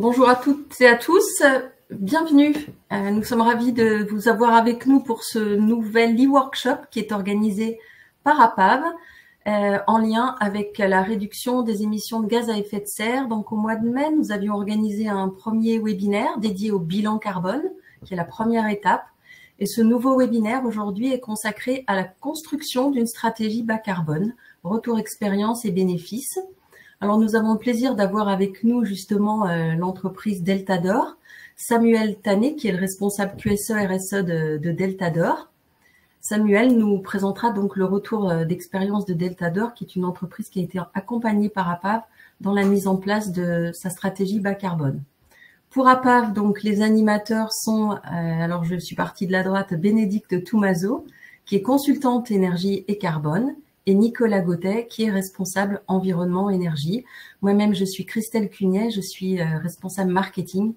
Bonjour à toutes et à tous. Bienvenue. Euh, nous sommes ravis de vous avoir avec nous pour ce nouvel e-workshop qui est organisé par APAV euh, en lien avec la réduction des émissions de gaz à effet de serre. Donc au mois de mai, nous avions organisé un premier webinaire dédié au bilan carbone, qui est la première étape. Et ce nouveau webinaire aujourd'hui est consacré à la construction d'une stratégie bas carbone, retour expérience et bénéfices. Alors nous avons le plaisir d'avoir avec nous justement euh, l'entreprise Deltador, Samuel Tané qui est le responsable QSE RSE de, de Deltador. Samuel nous présentera donc le retour euh, d'expérience de Deltador, qui est une entreprise qui a été accompagnée par APAV dans la mise en place de sa stratégie bas carbone. Pour APAV, donc, les animateurs sont, euh, alors je suis partie de la droite, Bénédicte Toumazo, qui est consultante énergie et carbone, et Nicolas Gautet, qui est responsable environnement énergie. Moi-même, je suis Christelle Cugnet, je suis euh, responsable marketing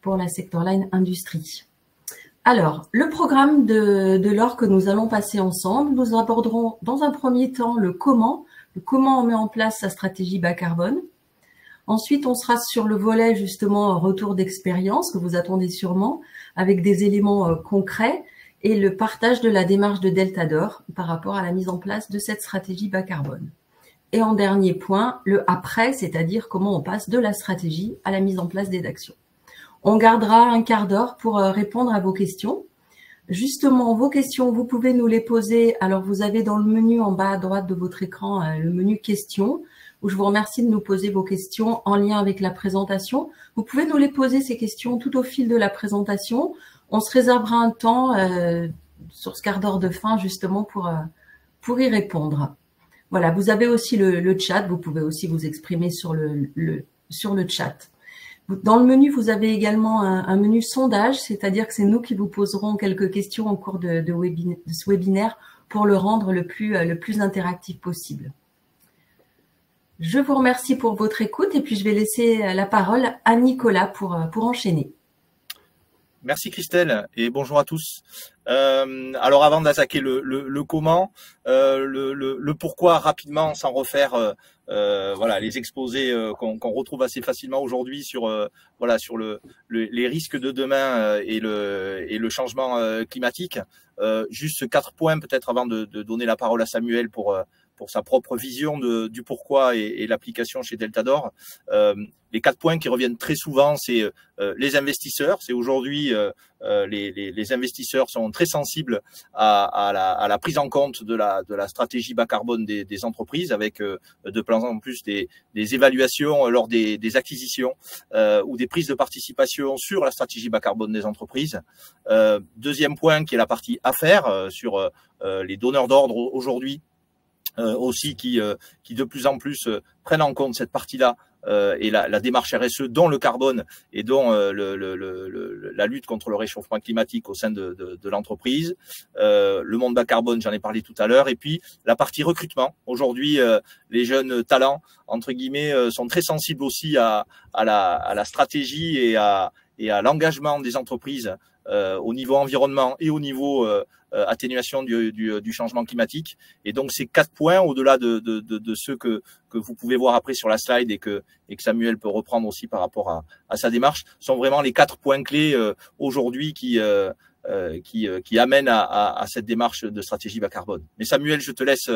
pour la sector line industrie. Alors, le programme de, de l'or que nous allons passer ensemble, nous aborderons dans un premier temps le comment, le comment on met en place sa stratégie bas carbone, Ensuite, on sera sur le volet justement retour d'expérience que vous attendez sûrement, avec des éléments euh, concrets et le partage de la démarche de Deltador par rapport à la mise en place de cette stratégie bas carbone. Et en dernier point, le après, c'est-à-dire comment on passe de la stratégie à la mise en place des actions. On gardera un quart d'heure pour euh, répondre à vos questions. Justement, vos questions, vous pouvez nous les poser. Alors, vous avez dans le menu en bas à droite de votre écran euh, le menu questions où je vous remercie de nous poser vos questions en lien avec la présentation. Vous pouvez nous les poser, ces questions, tout au fil de la présentation. On se réservera un temps euh, sur ce quart d'heure de fin, justement, pour, euh, pour y répondre. Voilà, vous avez aussi le, chat. Vous pouvez aussi vous exprimer sur le, sur le chat. Dans le menu, vous avez également un, menu sondage, c'est-à-dire que c'est nous qui vous poserons quelques questions au cours de, de, ce webinaire pour le rendre le plus, le plus interactif possible. Je vous remercie pour votre écoute et puis je vais laisser la parole à Nicolas pour, euh, pour enchaîner. Merci Christelle et bonjour à tous. Euh, alors avant d'attaquer le, comment, euh, le, pourquoi rapidement sans refaire euh, voilà les exposés qu'on retrouve assez facilement aujourd'hui sur voilà sur le, les risques de demain et le et le changement climatique. juste quatre points peut-être avant de, donner la parole à Samuel pour pour sa propre vision de, du pourquoi et, et l'application chez Deltador. Euh, les quatre points qui reviennent très souvent, c'est euh, les investisseurs. C'est aujourd'hui euh, euh, les, les, les, investisseurs sont très sensibles à, à, la, à, la, prise en compte de la, de la stratégie bas carbone des, des entreprises, avec de plus en plus des, des évaluations lors des, des acquisitions ou des prises de participation sur la stratégie bas carbone des entreprises. deuxième point qui est la partie affaires sur les donneurs d'ordre aujourd'hui euh, aussi qui, euh, qui de plus en plus euh, prennent en compte cette partie-là et la, la, démarche RSE, dont le carbone et dont le, le, le, la lutte contre le réchauffement climatique au sein de, de, de l'entreprise. le monde bas carbone, j'en ai parlé tout à l'heure. Et puis la partie recrutement. Aujourd'hui, les jeunes talents, entre guillemets, sont très sensibles aussi à, à, la, à la stratégie et à, et à l'engagement des entreprises euh, au niveau environnement et au niveau euh, euh, atténuation du, du, du, changement climatique. Et donc ces quatre points, au-delà de, de, de, de, ceux que, que vous pouvez voir après sur la slide et que, et que Samuel peut reprendre aussi par rapport à, à sa démarche, sont vraiment les quatre points clés aujourd'hui qui, qui, qui amènent à, à, à, cette démarche de stratégie bas carbone. Mais Samuel, je te laisse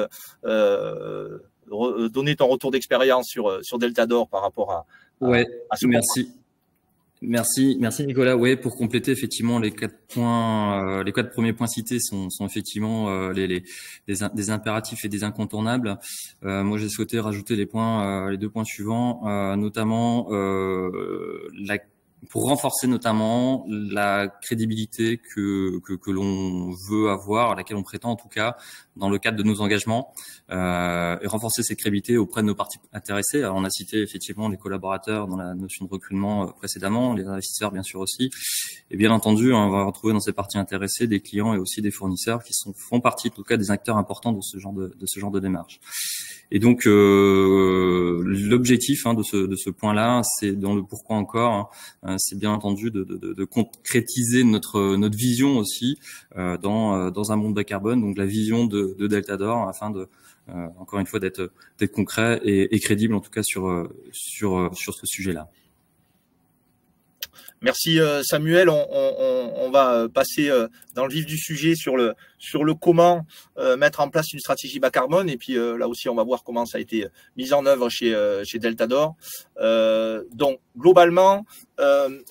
donner ton retour d'expérience sur, sur Deltador par rapport à, ouais, à ce merci. Merci, merci Nicolas. Ouais, pour compléter effectivement les quatre points, euh, les quatre premiers points cités sont, sont effectivement euh, les, les des, impératifs et des incontournables. Euh, moi, j'ai souhaité rajouter les points, les deux points suivants, notamment la pour renforcer notamment la crédibilité que, que, que l'on veut avoir, à laquelle on prétend en tout cas, dans le cadre de nos engagements, euh, et renforcer cette crédibilité auprès de nos parties intéressées. Alors, on a cité effectivement les collaborateurs dans la notion de recrutement euh, précédemment, les investisseurs bien sûr aussi, et bien entendu, on va retrouver dans ces parties intéressées des clients et aussi des fournisseurs qui sont, font partie en tout cas des acteurs importants de ce genre de, de ce genre de démarche. Et donc euh, l'objectif hein, de ce, de ce point-là, c'est dans le pourquoi encore, hein, c'est bien entendu de, concrétiser notre notre vision aussi euh, dans euh, dans un monde bas carbone, donc la vision de, de Deltador, afin de euh, encore une fois d'être d'être concret et, et, crédible en tout cas sur sur sur ce sujet-là. Merci Samuel. On, va passer dans le vif du sujet sur le sur le comment mettre en place une stratégie bas carbone. Et puis là aussi, on va voir comment ça a été mis en œuvre chez chez Deltador. donc globalement,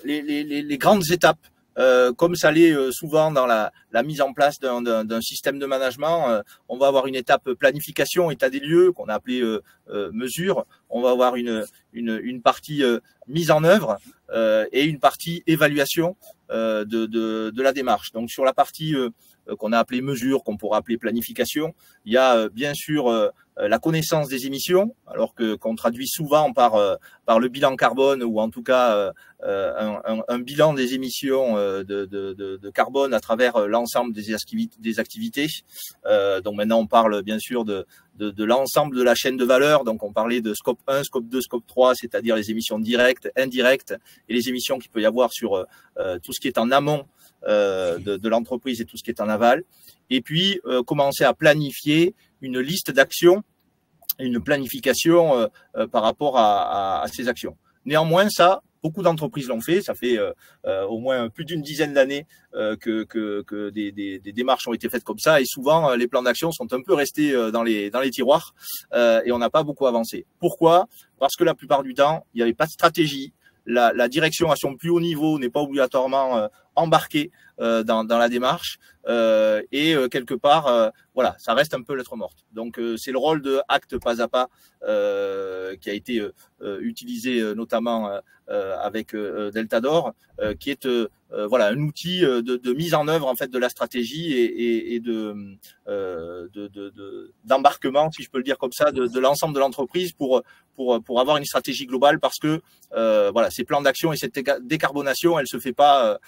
les, grandes étapes euh, comme ça l'est euh, souvent dans la, la, mise en place d'un système de management, euh, on va avoir une étape planification, état des lieux, qu'on a appelé mesure. On va avoir une, une, une partie mise en œuvre et une partie évaluation de, de, de, la démarche. Donc sur la partie qu'on a appelée mesure, qu'on pourrait appeler planification, il y a bien sûr euh, la connaissance des émissions, alors que qu'on traduit souvent par euh, par le bilan carbone ou en tout cas euh, un, un, bilan des émissions de, de, de, carbone à travers l'ensemble des activités. Des activités. donc maintenant on parle bien sûr de, de, de l'ensemble de la chaîne de valeur. Donc on parlait de scope 1, scope 2, scope 3, c'est-à-dire les émissions directes, indirectes et les émissions qu'il peut y avoir sur tout ce qui est en amont de, de l'entreprise et tout ce qui est en aval. Et puis commencer à planifier une liste d'actions, une planification euh, euh, par rapport à, ces actions. Néanmoins, ça, beaucoup d'entreprises l'ont fait. Ça fait euh, au moins plus d'une dizaine d'années que, que, des, démarches ont été faites comme ça. Et souvent, les plans d'action sont un peu restés dans les, dans les tiroirs et on n'a pas beaucoup avancé. Pourquoi? Parce que la plupart du temps, il n'y avait pas de stratégie. La, la, direction à son plus haut niveau n'est pas obligatoirement embarquée dans, dans, la démarche. Euh, et euh, quelque part, euh, voilà, ça reste un peu lettre morte. Donc c'est le rôle de acte pas à pas qui a été utilisé notamment avec Deltador, qui est voilà un outil de, mise en œuvre en fait de la stratégie et, de d'embarquement, de, si je peux le dire comme ça, de, l'ensemble de l'entreprise pour pour pour avoir une stratégie globale parce que voilà ces plans d'action et cette décarbonation, elle se fait pas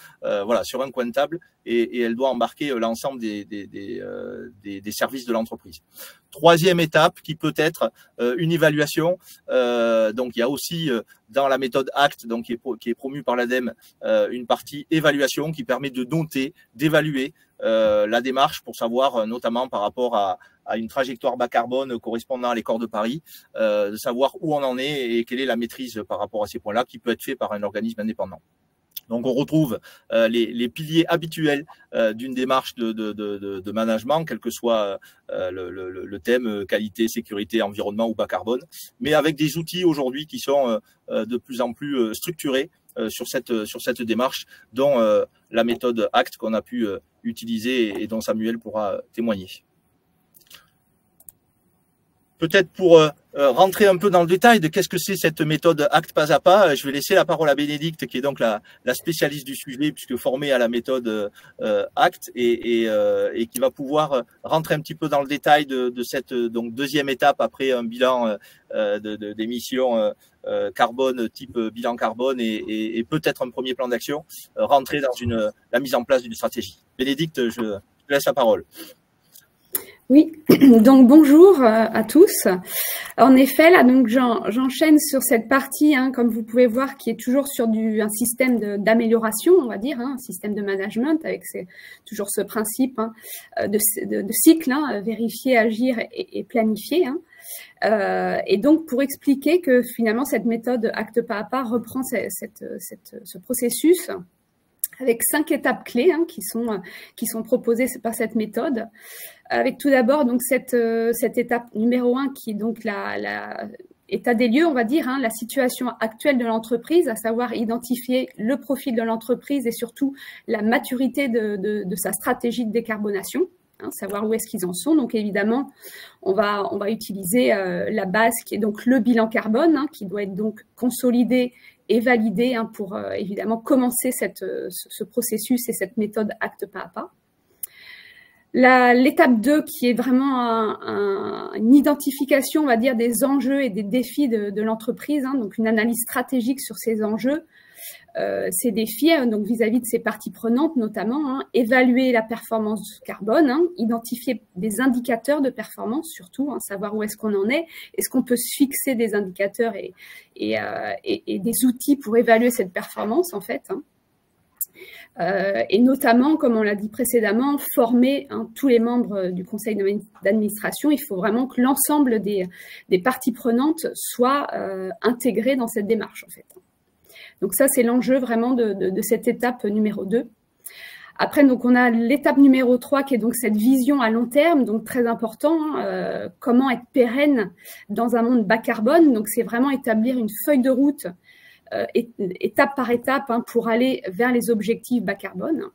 voilà sur un coin table et, elle doit embarquer euh, l'ensemble des, euh, des, services de l'entreprise. Troisième étape qui peut être euh, une évaluation. donc il y a aussi dans la méthode ACT, donc qui est, promue par l'ADEME, une partie évaluation qui permet de dompter, d'évaluer la démarche pour savoir, notamment par rapport à, une trajectoire bas carbone correspondant à l'écart de Paris, de savoir où on en est et quelle est la maîtrise par rapport à ces points-là qui peut être fait par un organisme indépendant. Donc on retrouve euh, les, piliers habituels euh, d'une démarche de, management, quel que soit euh, le, thème qualité, sécurité, environnement ou bas carbone, mais avec des outils aujourd'hui qui sont de plus en plus structurés sur cette sur cette démarche, dont la méthode ACT qu'on a pu utiliser et dont Samuel pourra témoigner. Peut-être pour euh, rentrer un peu dans le détail de qu'est-ce que c'est cette méthode acte pas à pas, je vais laisser la parole à Bénédicte, qui est donc la, la spécialiste du sujet, puisque formée à la méthode euh, acte, et, et, euh, et, qui va pouvoir rentrer un petit peu dans le détail de, de cette donc deuxième étape après un bilan d'émissions de, de, carbone type bilan carbone et, et peut-être un premier plan d'action, rentrer dans une la mise en place d'une stratégie. Bénédicte, je, je laisse la parole. Oui, donc bonjour euh, à tous. En effet, là, donc j'enchaîne sur cette partie, hein, comme vous pouvez voir, qui est toujours sur du, un système d'amélioration, on va dire, hein, un système de management avec toujours ce principe hein, de, de, cycle, vérifier, agir et, planifier. Euh, et donc, pour expliquer que finalement, cette méthode acte pas à pas reprend ce processus avec cinq étapes clés hein, qui, sont, qui sont proposées par cette méthode. Avec tout d'abord donc cette, euh, cette étape numéro un qui est donc la, des lieux, on va dire, hein, la situation actuelle de l'entreprise, à savoir identifier le profil de l'entreprise et surtout la maturité de, de, sa stratégie de décarbonation. Hein, savoir où est-ce qu'ils en sont. Donc évidemment, on va, utiliser euh, la base qui est donc le bilan carbone, qui doit être donc consolidé et validé hein, pour euh, évidemment commencer euh, ce processus et cette méthode acte pas à pas. L'étape 2 qui est vraiment un, une identification, on va dire, des enjeux et des défis de, l'entreprise, hein, donc une analyse stratégique sur ces enjeux, ces défis, hein, donc vis-à-vis de ces parties prenantes notamment, hein, évaluer la performance carbone, hein, identifier des indicateurs de performance surtout, savoir où est-ce qu'on en est, est-ce qu'on peut se fixer des indicateurs et, euh, des outils pour évaluer cette performance en fait. Euh, et notamment, comme on l'a dit précédemment, former tous les membres du conseil d'administration. Il faut vraiment que l'ensemble des, des, parties prenantes soient euh, intégrées dans cette démarche, en fait. Donc ça, c'est l'enjeu vraiment de, de, cette étape numéro 2. Après, donc, on a l'étape numéro 3 qui est donc cette vision à long terme, donc très important. Hein, euh, comment être pérenne dans un monde bas carbone. Donc, c'est vraiment établir une feuille de route euh, étape par étape hein, pour aller vers les objectifs bas carbone.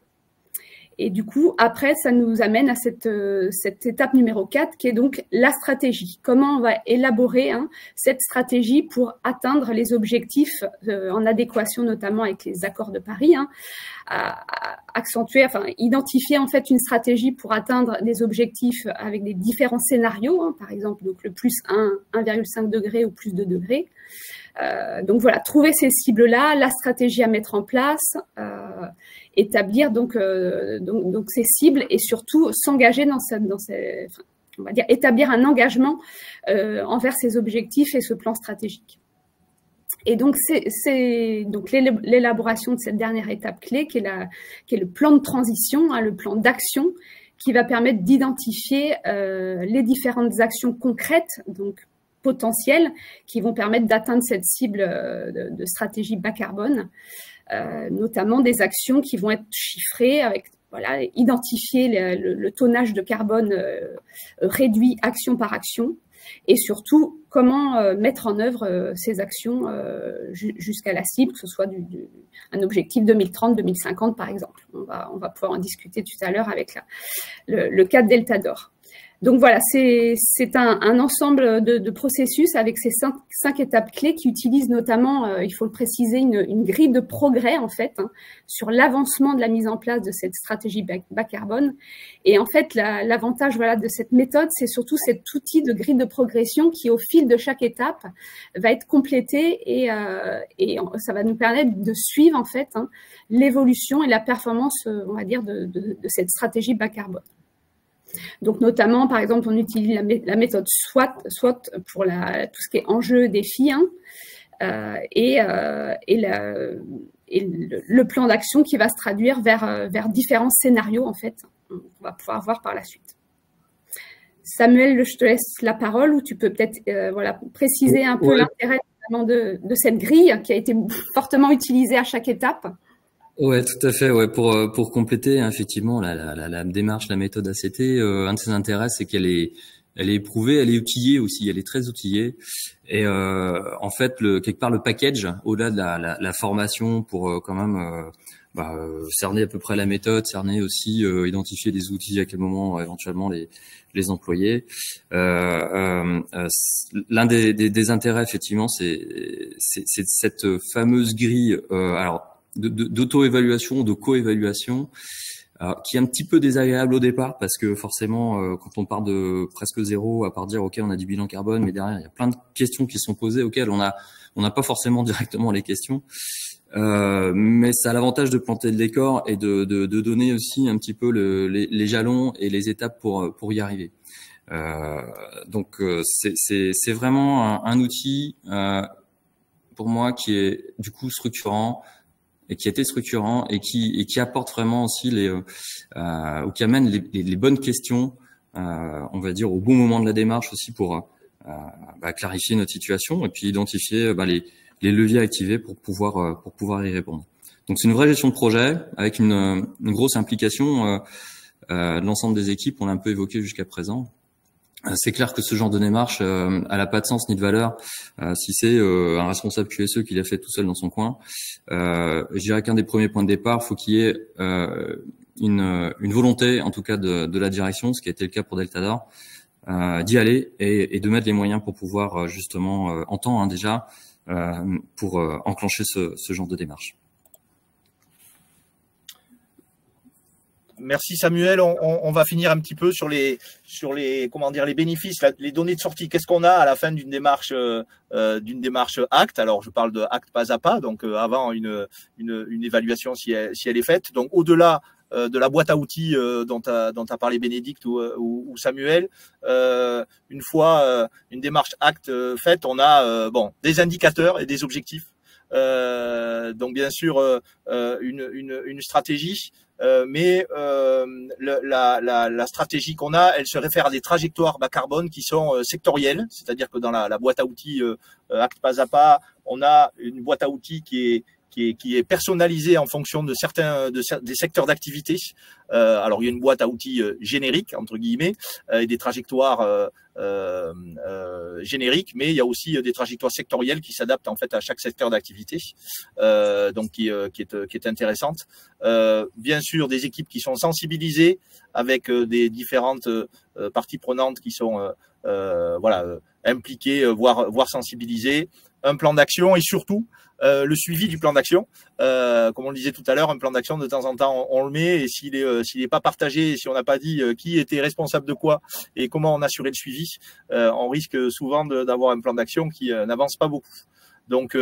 Et du coup, après, ça nous amène à cette, euh, cette étape numéro 4 qui est donc la stratégie. Comment on va élaborer hein, cette stratégie pour atteindre les objectifs euh, en adéquation notamment avec les accords de Paris, hein, à, accentuer, enfin identifier en fait une stratégie pour atteindre les objectifs avec des différents scénarios, hein, par exemple donc le plus 1, 1,5 degré ou plus 2 degrés. Euh, donc voilà, trouver ces cibles-là, la stratégie à mettre en place, euh, établir donc, euh, donc, donc, ces cibles et surtout s'engager dans, cette, dans ces, enfin, on va dire établir un engagement envers ces objectifs et ce plan stratégique. Et donc, c'est donc l'élaboration de cette dernière étape clé qui est, la, qui est le plan de transition, hein, le plan d'action qui va permettre d'identifier euh, les différentes actions concrètes, donc potentielles, qui vont permettre d'atteindre cette cible euh, de, stratégie bas carbone. Euh, notamment des actions qui vont être chiffrées avec voilà, identifier le, tonnage de carbone euh, réduit action par action et surtout comment mettre en œuvre ces actions jusqu'à la cible, que ce soit du, un objectif 2030-2050 par exemple. On va, on va pouvoir en discuter tout à l'heure avec le, le cas Delta d'Or. Donc voilà, c'est un, ensemble de, processus avec ces cinq, étapes clés qui utilisent notamment, euh, il faut le préciser, une, grille de progrès en fait hein, sur l'avancement de la mise en place de cette stratégie bas, carbone. Et en fait, l'avantage voilà de cette méthode, c'est surtout cet outil de grille de progression qui, au fil de chaque étape, va être complété et, euh, ça va nous permettre de suivre en fait hein, l'évolution et la performance, euh, on va dire, de, de cette stratégie bas carbone. Donc notamment, par exemple, on utilise la, méthode SWOT, SWOT pour la, tout ce qui est enjeu, défi, hein, euh, et, euh, et, le, plan d'action qui va se traduire vers, euh, vers différents scénarios, en fait, on va pouvoir voir par la suite. Samuel, je te laisse la parole, ou tu peux peut-être voilà, préciser un peu l'intérêt de, de cette grille qui a été fortement utilisée à chaque étape. Ouais, tout à fait. Ouais, pour euh, pour compléter hein, effectivement la, la, la, démarche, la méthode ACT, euh, un de ses intérêts, c'est qu'elle est elle est éprouvée, elle est outillée aussi, elle est très outillée. Et euh, en fait, le, quelque part, le package, au-delà de la, la, la, formation, pour euh, quand même euh, bah, cerner à peu près la méthode, cerner aussi, identifier les outils, à quel moment éventuellement les, les employer. L'un des, des, des, intérêts, effectivement, c'est cette fameuse grille. alors d'auto-évaluation, de, co-évaluation, euh, qui est un petit peu désagréable au départ parce que forcément, euh, quand on part de presque zéro, à part dire ok, on a du bilan carbone, mais derrière il y a plein de questions qui sont posées auxquelles on a on n'a pas forcément directement les questions. Euh, mais ça a l'avantage de planter le décor et de, de, de donner aussi un petit peu le, les, les, jalons et les étapes pour pour y arriver. Euh, donc c'est vraiment un, un outil pour moi qui est du coup structurant, et qui était structurant et qui et qui apporte vraiment aussi les euh, euh, ou qui amène les, les, bonnes questions, euh, on va dire au bon moment de la démarche aussi pour euh, bah, clarifier notre situation et puis identifier bah, les, les leviers activés pour pouvoir euh, pour pouvoir y répondre. Donc c'est une vraie gestion de projet avec une, une grosse implication de l'ensemble des équipes. On l'a un peu évoqué jusqu'à présent. Euh, c'est clair que ce genre de démarche, euh, elle n'a pas de sens ni de valeur euh, si c'est euh, un responsable QSE qui l'a fait tout seul dans son coin. Euh, je dirais qu'un des premiers points de départ, faut qu'il y ait une, une, volonté, en tout cas de, de, la direction, ce qui a été le cas pour Deltador, d'y aller et, et, de mettre les moyens pour pouvoir justement en temps hein, déjà pour enclencher ce, ce genre de démarche. Merci Samuel. On, on, on, va finir un petit peu sur les sur les comment dire les bénéfices, les données de sortie. Qu'est-ce qu'on a à la fin d'une démarche euh, euh d'une démarche acte? Alors je parle de acte pas à pas, donc euh, avant une, une, une évaluation si elle, si elle est faite. Donc au-delà euh, de la boîte à outils dont a dont a parlé Bénédicte ou, ou, ou Samuel, une fois une démarche acte faite, on a bon des indicateurs et des objectifs. donc bien sûr une, une, une stratégie mais la, la, la, stratégie qu'on a, elle se réfère à des trajectoires bas carbone qui sont sectorielles, c'est-à-dire que dans la, la, boîte à outils Act pas à pas, on a une boîte à outils qui est qui est, qui est personnalisé en fonction de certains de, des secteurs d'activité. Euh, alors il y a une boîte à outils euh, générique entre guillemets euh, et des trajectoires euh, euh, génériques, mais il y a aussi des trajectoires sectorielles qui s'adaptent en fait à chaque secteur d'activité, donc qui, qui, est, qui est intéressante. bien sûr, des équipes qui sont sensibilisées avec des différentes parties prenantes qui sont voilà impliquées, voire voire sensibilisées un plan d'action et surtout euh, le suivi du plan d'action. Euh, comme on le disait tout à l'heure, un plan d'action de temps en temps on, le met et s'il est euh, s'il n'est pas partagé, si on n'a pas dit qui était responsable de quoi et comment on assurait le suivi, on risque souvent d'avoir un plan d'action qui n'avance pas beaucoup. Donc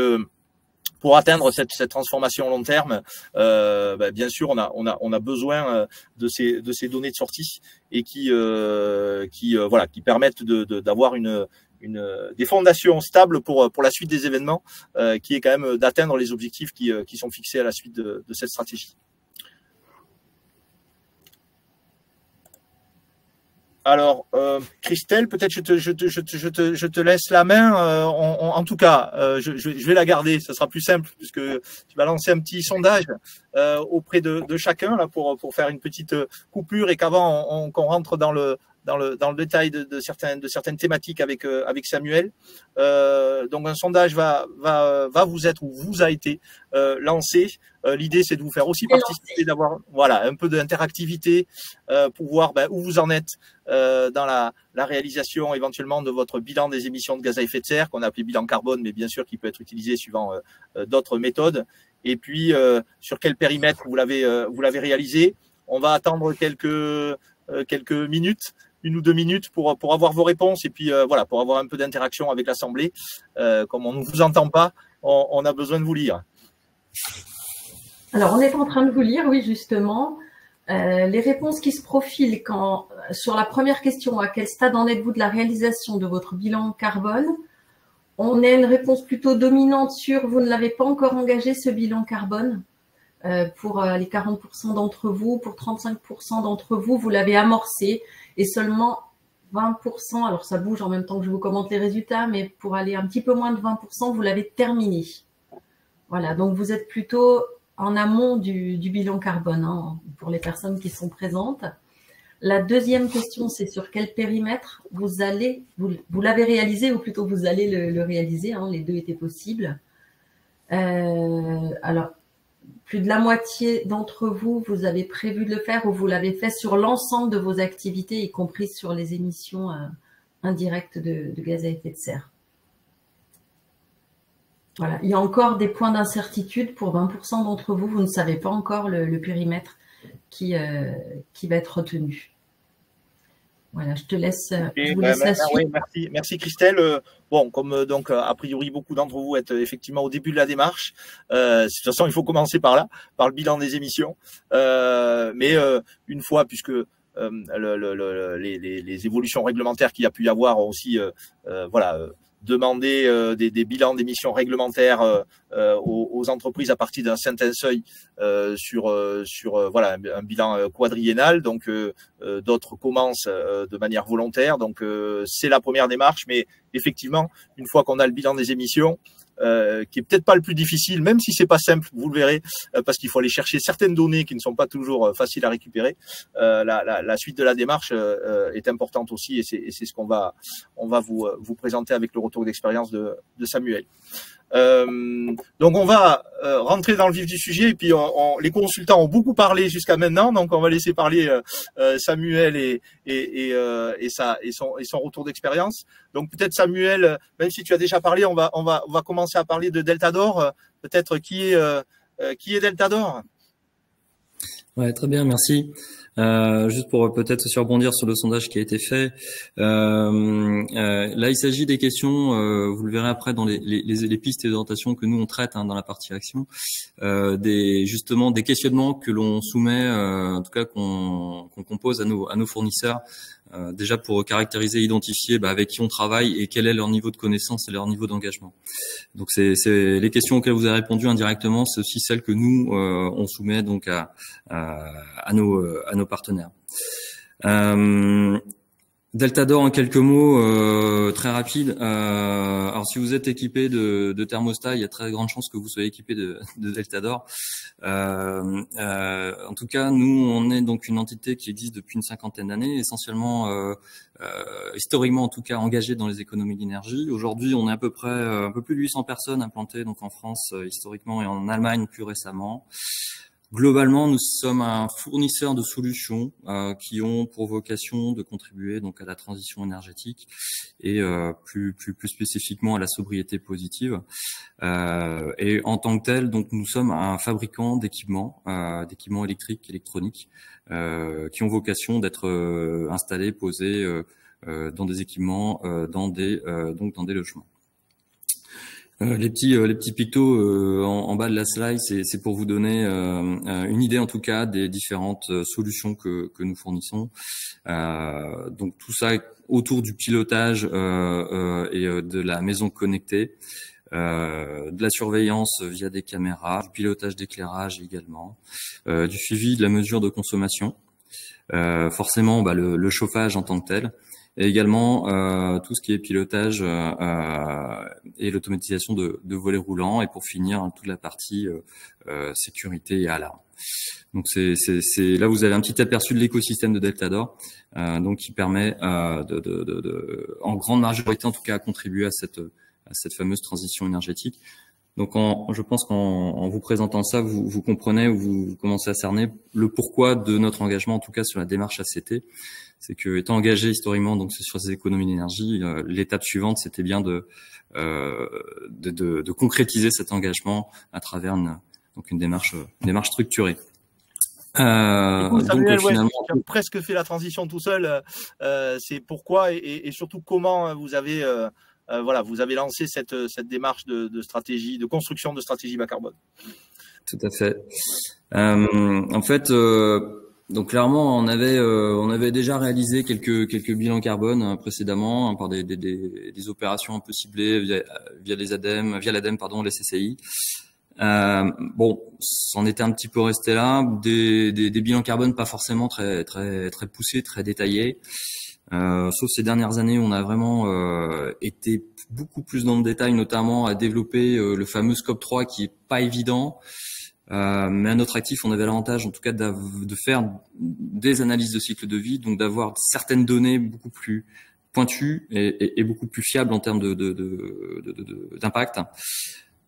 pour atteindre cette, cette, transformation long terme, euh, bah, bien sûr, on a, on a, on a besoin de ces, de ces données de sortie et qui, euh, qui, voilà, qui permettent d'avoir de, une, euh, des fondations stables pour, euh, pour la suite des événements, euh, qui est quand même d'atteindre les objectifs qui, qui sont fixés à la suite de, cette stratégie. Alors, Christelle, peut-être je te, je, te, je, te, je, te, laisse la main. Euh, en tout cas, je, je, vais la garder. Ça sera plus simple puisque tu vas lancer un petit sondage auprès de, chacun là pour pour faire une petite coupure et qu'avant on, rentre dans le dans le, dans le détail de, de, certaines, de certaines thématiques avec, euh, avec Samuel. Euh, donc un sondage va, va, va vous être ou vous a été euh, lancé. Euh, l'idée, c'est de vous faire aussi participer, d'avoir voilà un peu d'interactivité euh, pour voir ben, où vous en êtes dans la, la, réalisation éventuellement de votre bilan des émissions de gaz à effet de serre, qu'on a appelé bilan carbone, mais bien sûr qui peut être utilisé suivant d'autres méthodes. Et puis sur quel périmètre vous l'avez vous l'avez réalisé. On va attendre quelques quelques minutes une ou deux minutes pour, avoir vos réponses et puis euh, voilà, pour avoir un peu d'interaction avec l'Assemblée. Euh, comme on ne vous entend pas, on, on, a besoin de vous lire. Alors, on est en train de vous lire, oui, justement. Euh, les réponses qui se profilent quand, sur la première question, à quel stade en êtes-vous de la réalisation de votre bilan carbone? On a une réponse plutôt dominante sur vous ne l'avez pas encore engagé, ce bilan carbone? Euh, pour euh, les 40% d'entre vous, pour 35% d'entre vous, vous l'avez amorcé et seulement 20%, alors ça bouge en même temps que je vous commente les résultats, mais pour aller un petit peu moins de 20%, vous l'avez terminé. Voilà, donc vous êtes plutôt en amont du, bilan carbone hein, pour les personnes qui sont présentes. La deuxième question, c'est sur quel périmètre vous allez, vous, l'avez réalisé ou plutôt vous allez le, le réaliser, hein, les deux étaient possibles. Euh, alors, plus de la moitié d'entre vous, vous avez prévu de le faire ou vous l'avez fait sur l'ensemble de vos activités, y compris sur les émissions euh, indirectes de, gaz à effet de serre. Voilà. Il y a encore des points d'incertitude pour 20% d'entre vous. Vous ne savez pas encore le, périmètre euh, qui va être retenu. Voilà, je te laisse. Euh, je vous ben, laisse oui, merci, merci Christelle. Euh, bon, comme euh, donc a priori beaucoup d'entre vous êtes effectivement au début de la démarche. Euh, de toute façon, il faut commencer par là, par le bilan des émissions. Euh, mais une fois, puisque le, le, les, les, les, évolutions réglementaires qu'il y a pu y avoir ont aussi, voilà demander euh, des, bilans d'émissions réglementaires euh, euh, aux, aux, entreprises à partir d'un certain seuil sur sur voilà un, bilan quadriennal. Donc d'autres commencent de manière volontaire. Donc c'est la première démarche, mais effectivement, une fois qu'on a le bilan des émissions, euh, qui est peut-être pas le plus difficile, même si c'est pas simple, vous le verrez, euh, parce qu'il faut aller chercher certaines données qui ne sont pas toujours euh, faciles à récupérer. La, la, la, suite de la démarche est importante aussi, et c'est ce qu'on va on va vous vous présenter avec le retour d'expérience de, de Samuel. Euh, donc on va euh, rentrer dans le vif du sujet et puis on, les consultants ont beaucoup parlé jusqu'à maintenant, donc on va laisser parler euh, Samuel et et, et, et, sa, et, son, et son retour d'expérience. Donc peut-être Samuel, même si tu as déjà parlé, on va on va on va commencer à parler de Deltador. Peut-être qui est qui est Deltador? Ouais, très bien, merci. Euh, juste pour peut-être se rebondir sur le sondage qui a été fait, euh, euh, là il s'agit des questions, vous le verrez après dans les, les, les pistes et d'orientation que nous on traite hein, dans la partie action, des justement des questionnements que l'on soumet, en tout cas qu'on compose à nos fournisseurs déjà pour caractériser, identifier bah, avec qui on travaille et quel est leur niveau de connaissance et leur niveau d'engagement. Donc c'est les questions auxquelles vous avez répondu indirectement, c'est aussi celles que nous on soumet donc à, à, nos à nos partenaires. Deltador en quelques mots euh, très rapide. Euh, alors si vous êtes équipé de, de, thermostat, il y a très grande chance que vous soyez équipé de, de Deltador. Euh, euh, en tout cas, nous on est donc une entité qui existe depuis une cinquantaine d'années, essentiellement euh, historiquement en tout cas engagée dans les économies d'énergie. Aujourd'hui, on est à peu près un peu plus de 800 personnes implantées donc en France historiquement et en Allemagne plus récemment. Globalement, nous sommes un fournisseur de solutions euh, qui ont pour vocation de contribuer donc à la transition énergétique et euh, plus, plus, spécifiquement à la sobriété positive. Euh, et en tant que tel, donc nous sommes un fabricant d'équipements, d'équipements électriques, électroniques, qui ont vocation d'être installés, posés dans des équipements, dans des donc dans des logements. Euh, les petits euh, pictos euh, en, bas de la slide, c'est pour vous donner une idée en tout cas des différentes solutions que, que nous fournissons. donc tout ça autour du pilotage et de la maison connectée. de la surveillance via des caméras, du pilotage d'éclairage également, du suivi de la mesure de consommation, forcément bah, le, le, chauffage en tant que tel, et également euh, tout ce qui est pilotage euh, euh, et l'automatisation de, de, volets roulants, et pour finir toute la partie sécurité et alarme. Donc c'est là vous avez un petit aperçu de l'écosystème de Deltador, donc qui permet de, de, en grande majorité en tout cas à contribuer à cette à cette fameuse transition énergétique. Donc, en, je pense qu'en vous présentant ça, vous, vous comprenez ou vous, vous, commencez à cerner le pourquoi de notre engagement, en tout cas sur la démarche ACT c'est que étant engagé historiquement donc sur ces économies d'énergie, euh, l'étape suivante c'était bien de, euh, de, de, de, concrétiser cet engagement à travers une, donc une démarche, une démarche structurée. Euh, coup, Samuel, donc, finalement, tu as presque fait la transition tout seul. Euh, c'est pourquoi et, et, surtout comment vous avez euh, euh, voilà vous avez lancé cette, cette démarche de, de, stratégie de construction de stratégie bas carbone? Tout à fait. en fait donc clairement, on avait euh, on avait déjà réalisé quelques quelques bilans carbone hein, précédemment hein, par des, des, des, opérations un peu ciblées via via les ADEME, via l'ADEME pardon, les CCI. Euh, bon, c'en était un petit peu resté là. Des, des, des, bilans carbone pas forcément très très très poussés, très détaillés. Euh, sauf ces dernières années, on a vraiment euh, été beaucoup plus dans le détail, notamment à développer euh, le fameux scope 3 qui est pas évident. Euh, mais à notre actif, on avait l'avantage, en tout cas, de faire des analyses de cycle de vie, donc d'avoir certaines données beaucoup plus pointues et, beaucoup plus fiables en termes d'impact.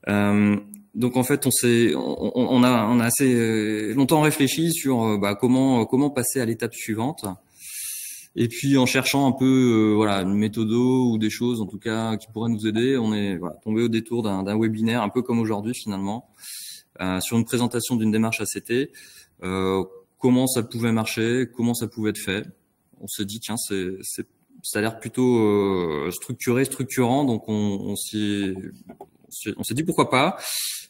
Euh, donc en fait, on s'est, on, a, on a assez longtemps réfléchi sur euh, bah, comment comment passer à l'étape suivante. Et puis en cherchant un peu voilà une méthode ou des choses en tout cas qui pourraient nous aider, on est tombé au détour d'un webinaire un peu comme aujourd'hui finalement, euh, sur une présentation d'une démarche ACT, euh, comment ça pouvait marcher, comment ça pouvait être fait. On s'est dit tiens, c'est, ça a l'air plutôt euh, structuré, structurant, donc on, on s'est dit pourquoi pas.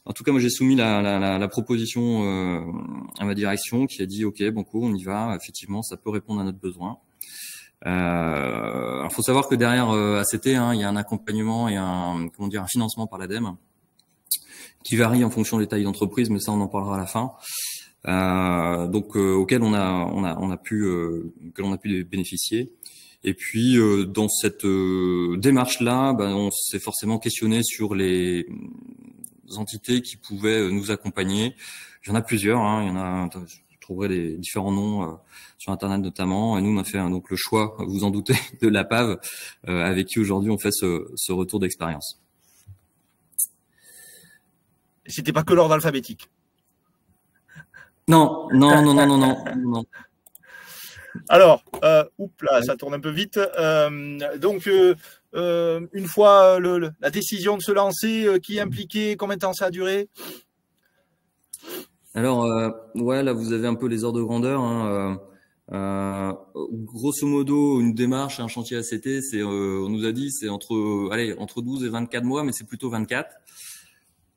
En tout cas, moi j'ai soumis la, la, la, proposition euh, à ma direction qui a dit ok, bon coup, on y va. Effectivement, ça peut répondre à notre besoin. Euh, il faut savoir que derrière euh, ACT, hein, il y a un accompagnement et un comment dire un financement par l'ADEME qui varie en fonction des tailles d'entreprise, mais ça on en parlera à la fin. Euh, donc euh, auquel on a on a on a pu euh, que l'on a pu bénéficier. Et puis euh, dans cette démarche là, ben, on s'est forcément questionné sur les entités qui pouvaient nous accompagner. Il y en a plusieurs, hein, il y en a vous trouverez les différents noms sur internet notamment. Et nous on a fait hein, donc le choix, vous en doutez, de la PAV avec qui aujourd'hui on fait ce retour d'expérience. C'était pas que l'ordre alphabétique. Non, non, non, non, non, non. Alors, euh, oups là, ça tourne un peu vite. Euh, donc, euh, une fois le, la décision de se lancer, qui impliquait, combien de temps ça a duré? Alors, ouais, là, vous avez un peu les ordres de grandeur. Hein, grosso modo, une démarche, un chantier ACT, c'est, on nous a dit, c'est entre, allez, entre 12 et 24 mois, mais c'est plutôt 24.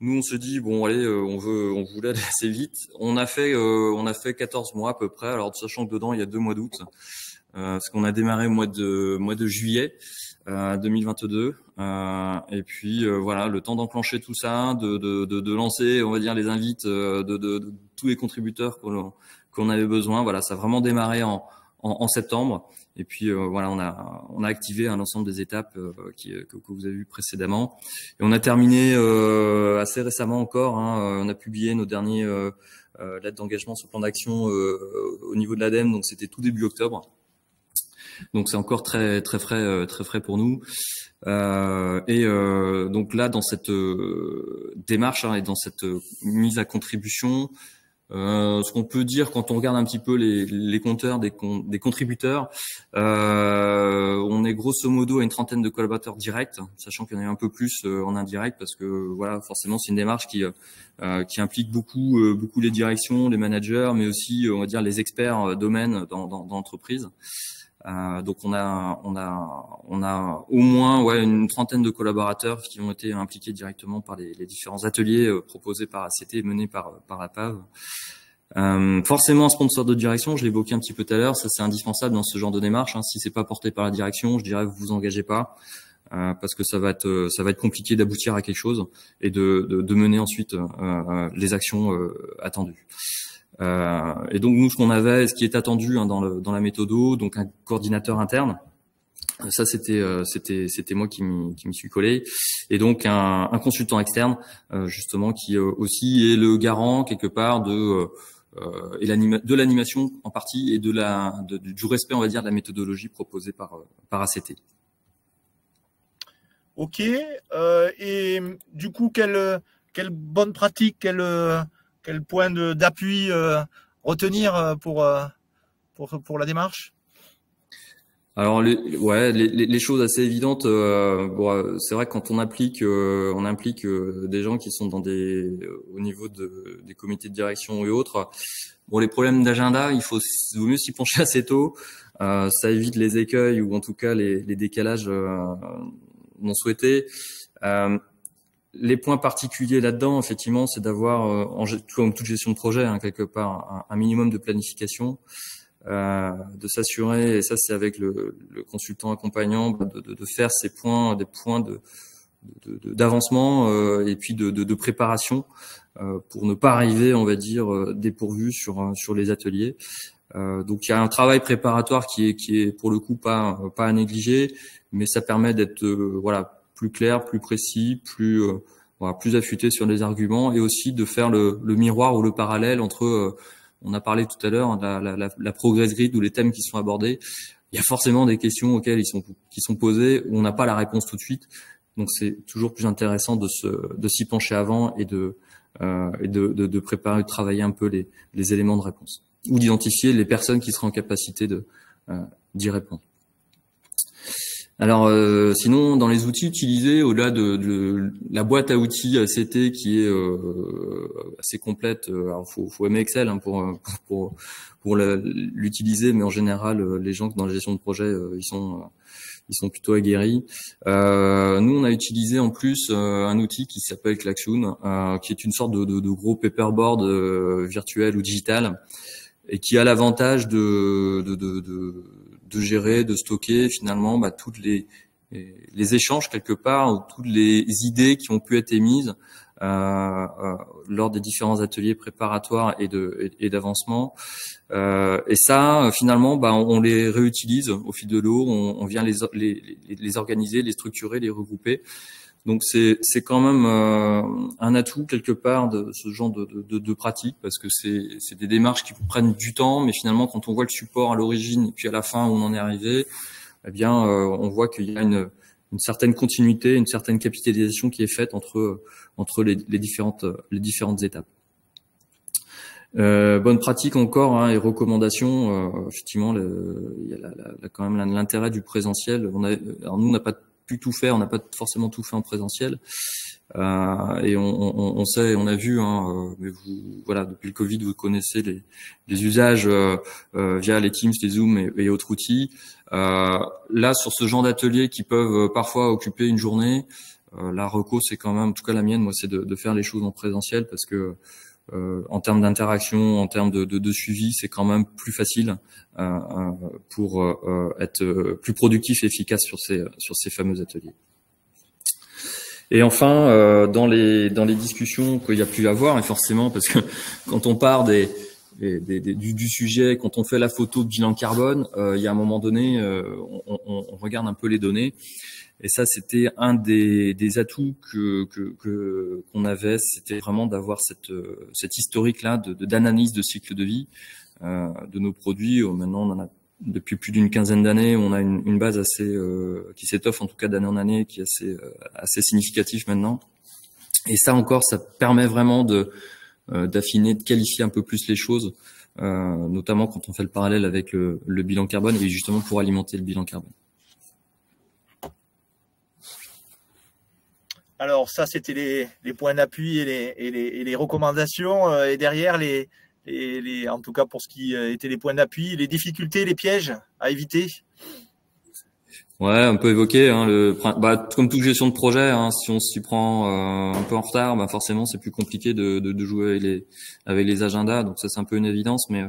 Nous, on se dit bon, allez, euh, on veut, on voulait aller assez vite. On a fait, euh, on a fait 14 mois à peu près. Alors, sachant que dedans, il y a deux mois d'août. parce qu'on a démarré au mois de mois de juillet 2022. et puis voilà, le temps d'enclencher tout ça, de, de, de, de, lancer, on va dire, les invites de, de, tous les contributeurs qu'on qu'on avait besoin. Voilà, ça a vraiment démarré en, en, en septembre. Et puis euh, voilà, on a on a activé un ensemble des étapes euh, qui, que, que, vous avez vues précédemment. Et on a terminé euh, assez récemment encore. Hein, on a publié nos derniers lettres d'engagement sur plan d'action au niveau de l'ADEME. Donc c'était tout début octobre. Donc c'est encore très très frais très frais pour nous. Euh, et euh, donc là dans cette démarche hein, et dans cette mise à contribution, euh, ce qu'on peut dire quand on regarde un petit peu les, les compteurs des, des contributeurs, euh, on est grosso modo à une trentaine de collaborateurs directs, sachant qu'il y en a un peu plus euh, en indirect parce que voilà, forcément c'est une démarche qui euh, qui implique beaucoup beaucoup les directions, les managers, mais aussi on va dire les experts domaines dans, dans, dans l'entreprise. Euh, donc on a on a on a au moins ouais une trentaine de collaborateurs qui ont été impliqués directement par les, les différents ateliers euh, proposés par ACT et menés par par APAV. Euh, forcément un sponsor de direction, je l'évoquais un petit peu tout à l'heure, ça c'est indispensable dans ce genre de démarche. Hein. Si c'est pas porté par la direction, je dirais vous vous engagez pas. Euh, parce que ça va être ça va être compliqué d'aboutir à quelque chose et de, de, de mener ensuite euh, les actions attendues. Euh, et donc nous, ce qu'on avait, ce qui est attendu hein, dans, le, dans la méthodo, donc un coordinateur interne. Ça, c'était euh, c'était moi qui m'y suis collé, et donc un, un consultant externe euh, justement qui aussi est le garant quelque part de et de l'animation en partie et de la du respect on va dire de la méthodologie proposée par par ACT. Ok. et du coup, quelle quelle bonne pratique, quelle quel point d'appui euh, retenir euh, pour, euh, pour, pour la démarche? Alors les, ouais, les, choses assez évidentes. bon, c'est vrai que quand on applique, on implique des gens qui sont dans des au niveau de, des comités de direction et autres. Bon, les problèmes d'agenda, il faut vaut mieux s'y pencher assez tôt. ça évite les écueils ou en tout cas les décalages non souhaités les points particuliers là-dedans, effectivement, c'est d'avoir, euh, comme toute gestion de projet, hein, quelque part, un, minimum de planification, euh, de s'assurer, et ça c'est avec le, consultant accompagnant, bah, de, de, faire ces points, des points de d'avancement euh, et puis de, de, préparation euh, pour ne pas arriver, on va dire, euh, dépourvu sur sur les ateliers. donc il y a un travail préparatoire qui est qui est pour le coup pas pas à négliger, mais ça permet d'être voilà plus clair, plus précis, plus euh, voilà, plus affûté sur les arguments et aussi de faire le, le miroir ou le parallèle entre, euh, on a parlé tout à l'heure, la, la, la progress grid ou les thèmes qui sont abordés. Il y a forcément des questions auxquelles ils sont, qui sont posées où on n'a pas la réponse tout de suite. Donc c'est toujours plus intéressant de se, de s'y pencher avant et de, euh, et de, de, de, préparer, de travailler un peu les, les éléments de réponse ou d'identifier les personnes qui seraient en capacité de euh, d'y répondre. Alors, euh, sinon, dans les outils utilisés, au-delà de, la boîte à outils ACT qui est euh, assez complète, euh, alors faut, faut aimer Excel hein, pour pour pour l'utiliser, mais en général, les gens dans la gestion de projet, ils sont ils sont plutôt aguerris. Euh, nous, on a utilisé en plus un outil qui s'appelle Klaxoon, qui est une sorte de, de, gros paperboard virtuel ou digital, et qui a l'avantage de, de gérer, de stocker finalement bah, toutes les, les échanges quelque part ou toutes les idées qui ont pu être émises euh, euh, lors des différents ateliers préparatoires et de et, d'avancement. Euh, et ça, finalement, bah, on, les réutilise au fil de l'eau. On, on, vient les, les, les organiser, les structurer, les regrouper. Donc c'est c'est quand même euh, un atout quelque part de ce genre de, de, de pratique parce que c'est c'est des démarches qui prennent du temps, mais finalement quand on voit le support à l'origine et puis à la fin où on en est arrivé, eh bien euh, on voit qu'il y a une une certaine continuité, une certaine capitalisation qui est faite entre entre les, les différentes les différentes étapes. Euh, bonne pratique encore hein, et recommandations. Euh, effectivement, il y a la, la, quand même l'intérêt du présentiel. On a, alors nous, on n'a pas pu tout faire, on n'a pas forcément tout fait en présentiel. Euh, et on, on, on, sait, on a vu, hein, euh, mais vous, voilà, depuis le Covid, vous connaissez les, les usages euh, euh via les Teams, les Zoom et, autres outils. Euh, là, sur ce genre d'ateliers qui peuvent parfois occuper une journée, la reco, c'est quand même, en tout cas la mienne, moi, c'est de, de, faire les choses en présentiel parce que en termes d'interaction, en termes de, de, de suivi, c'est quand même plus facile pour être plus productif et efficace sur ces sur ces fameux ateliers. Et enfin, dans les dans les discussions qu'il y a pu avoir, et forcément parce que quand on part des du, sujet, quand on fait la photo de bilan carbone, euh, il y a un moment donné, euh, on, on, regarde un peu les données. Et ça, c'était un des, des atouts que qu'on avait, c'était vraiment d'avoir cette, cette historique-là de d'analyse de, cycle de vie euh, de nos produits. Euh, maintenant, on en a depuis plus d'une quinzaine d'années, on a une, une base assez euh, qui s'étoffe en tout cas d'année en année, qui est assez assez significatif maintenant. Et ça encore, ça permet vraiment de euh, d'affiner, de qualifier un peu plus les choses, euh, notamment quand on fait le parallèle avec le, bilan carbone et justement pour alimenter le bilan carbone. Alors ça, c'était les, points d'appui et les, recommandations. Euh, et derrière, les, les, en tout cas pour ce qui était les points d'appui, les difficultés, les pièges à éviter. Ouais, un peu évoqué. Hein, le, bah, comme toute gestion de projet, hein, si on s'y prend euh, un peu en retard, bah, forcément c'est plus compliqué de, de, de, jouer avec les, avec les agendas. Donc ça c'est un peu une évidence, mais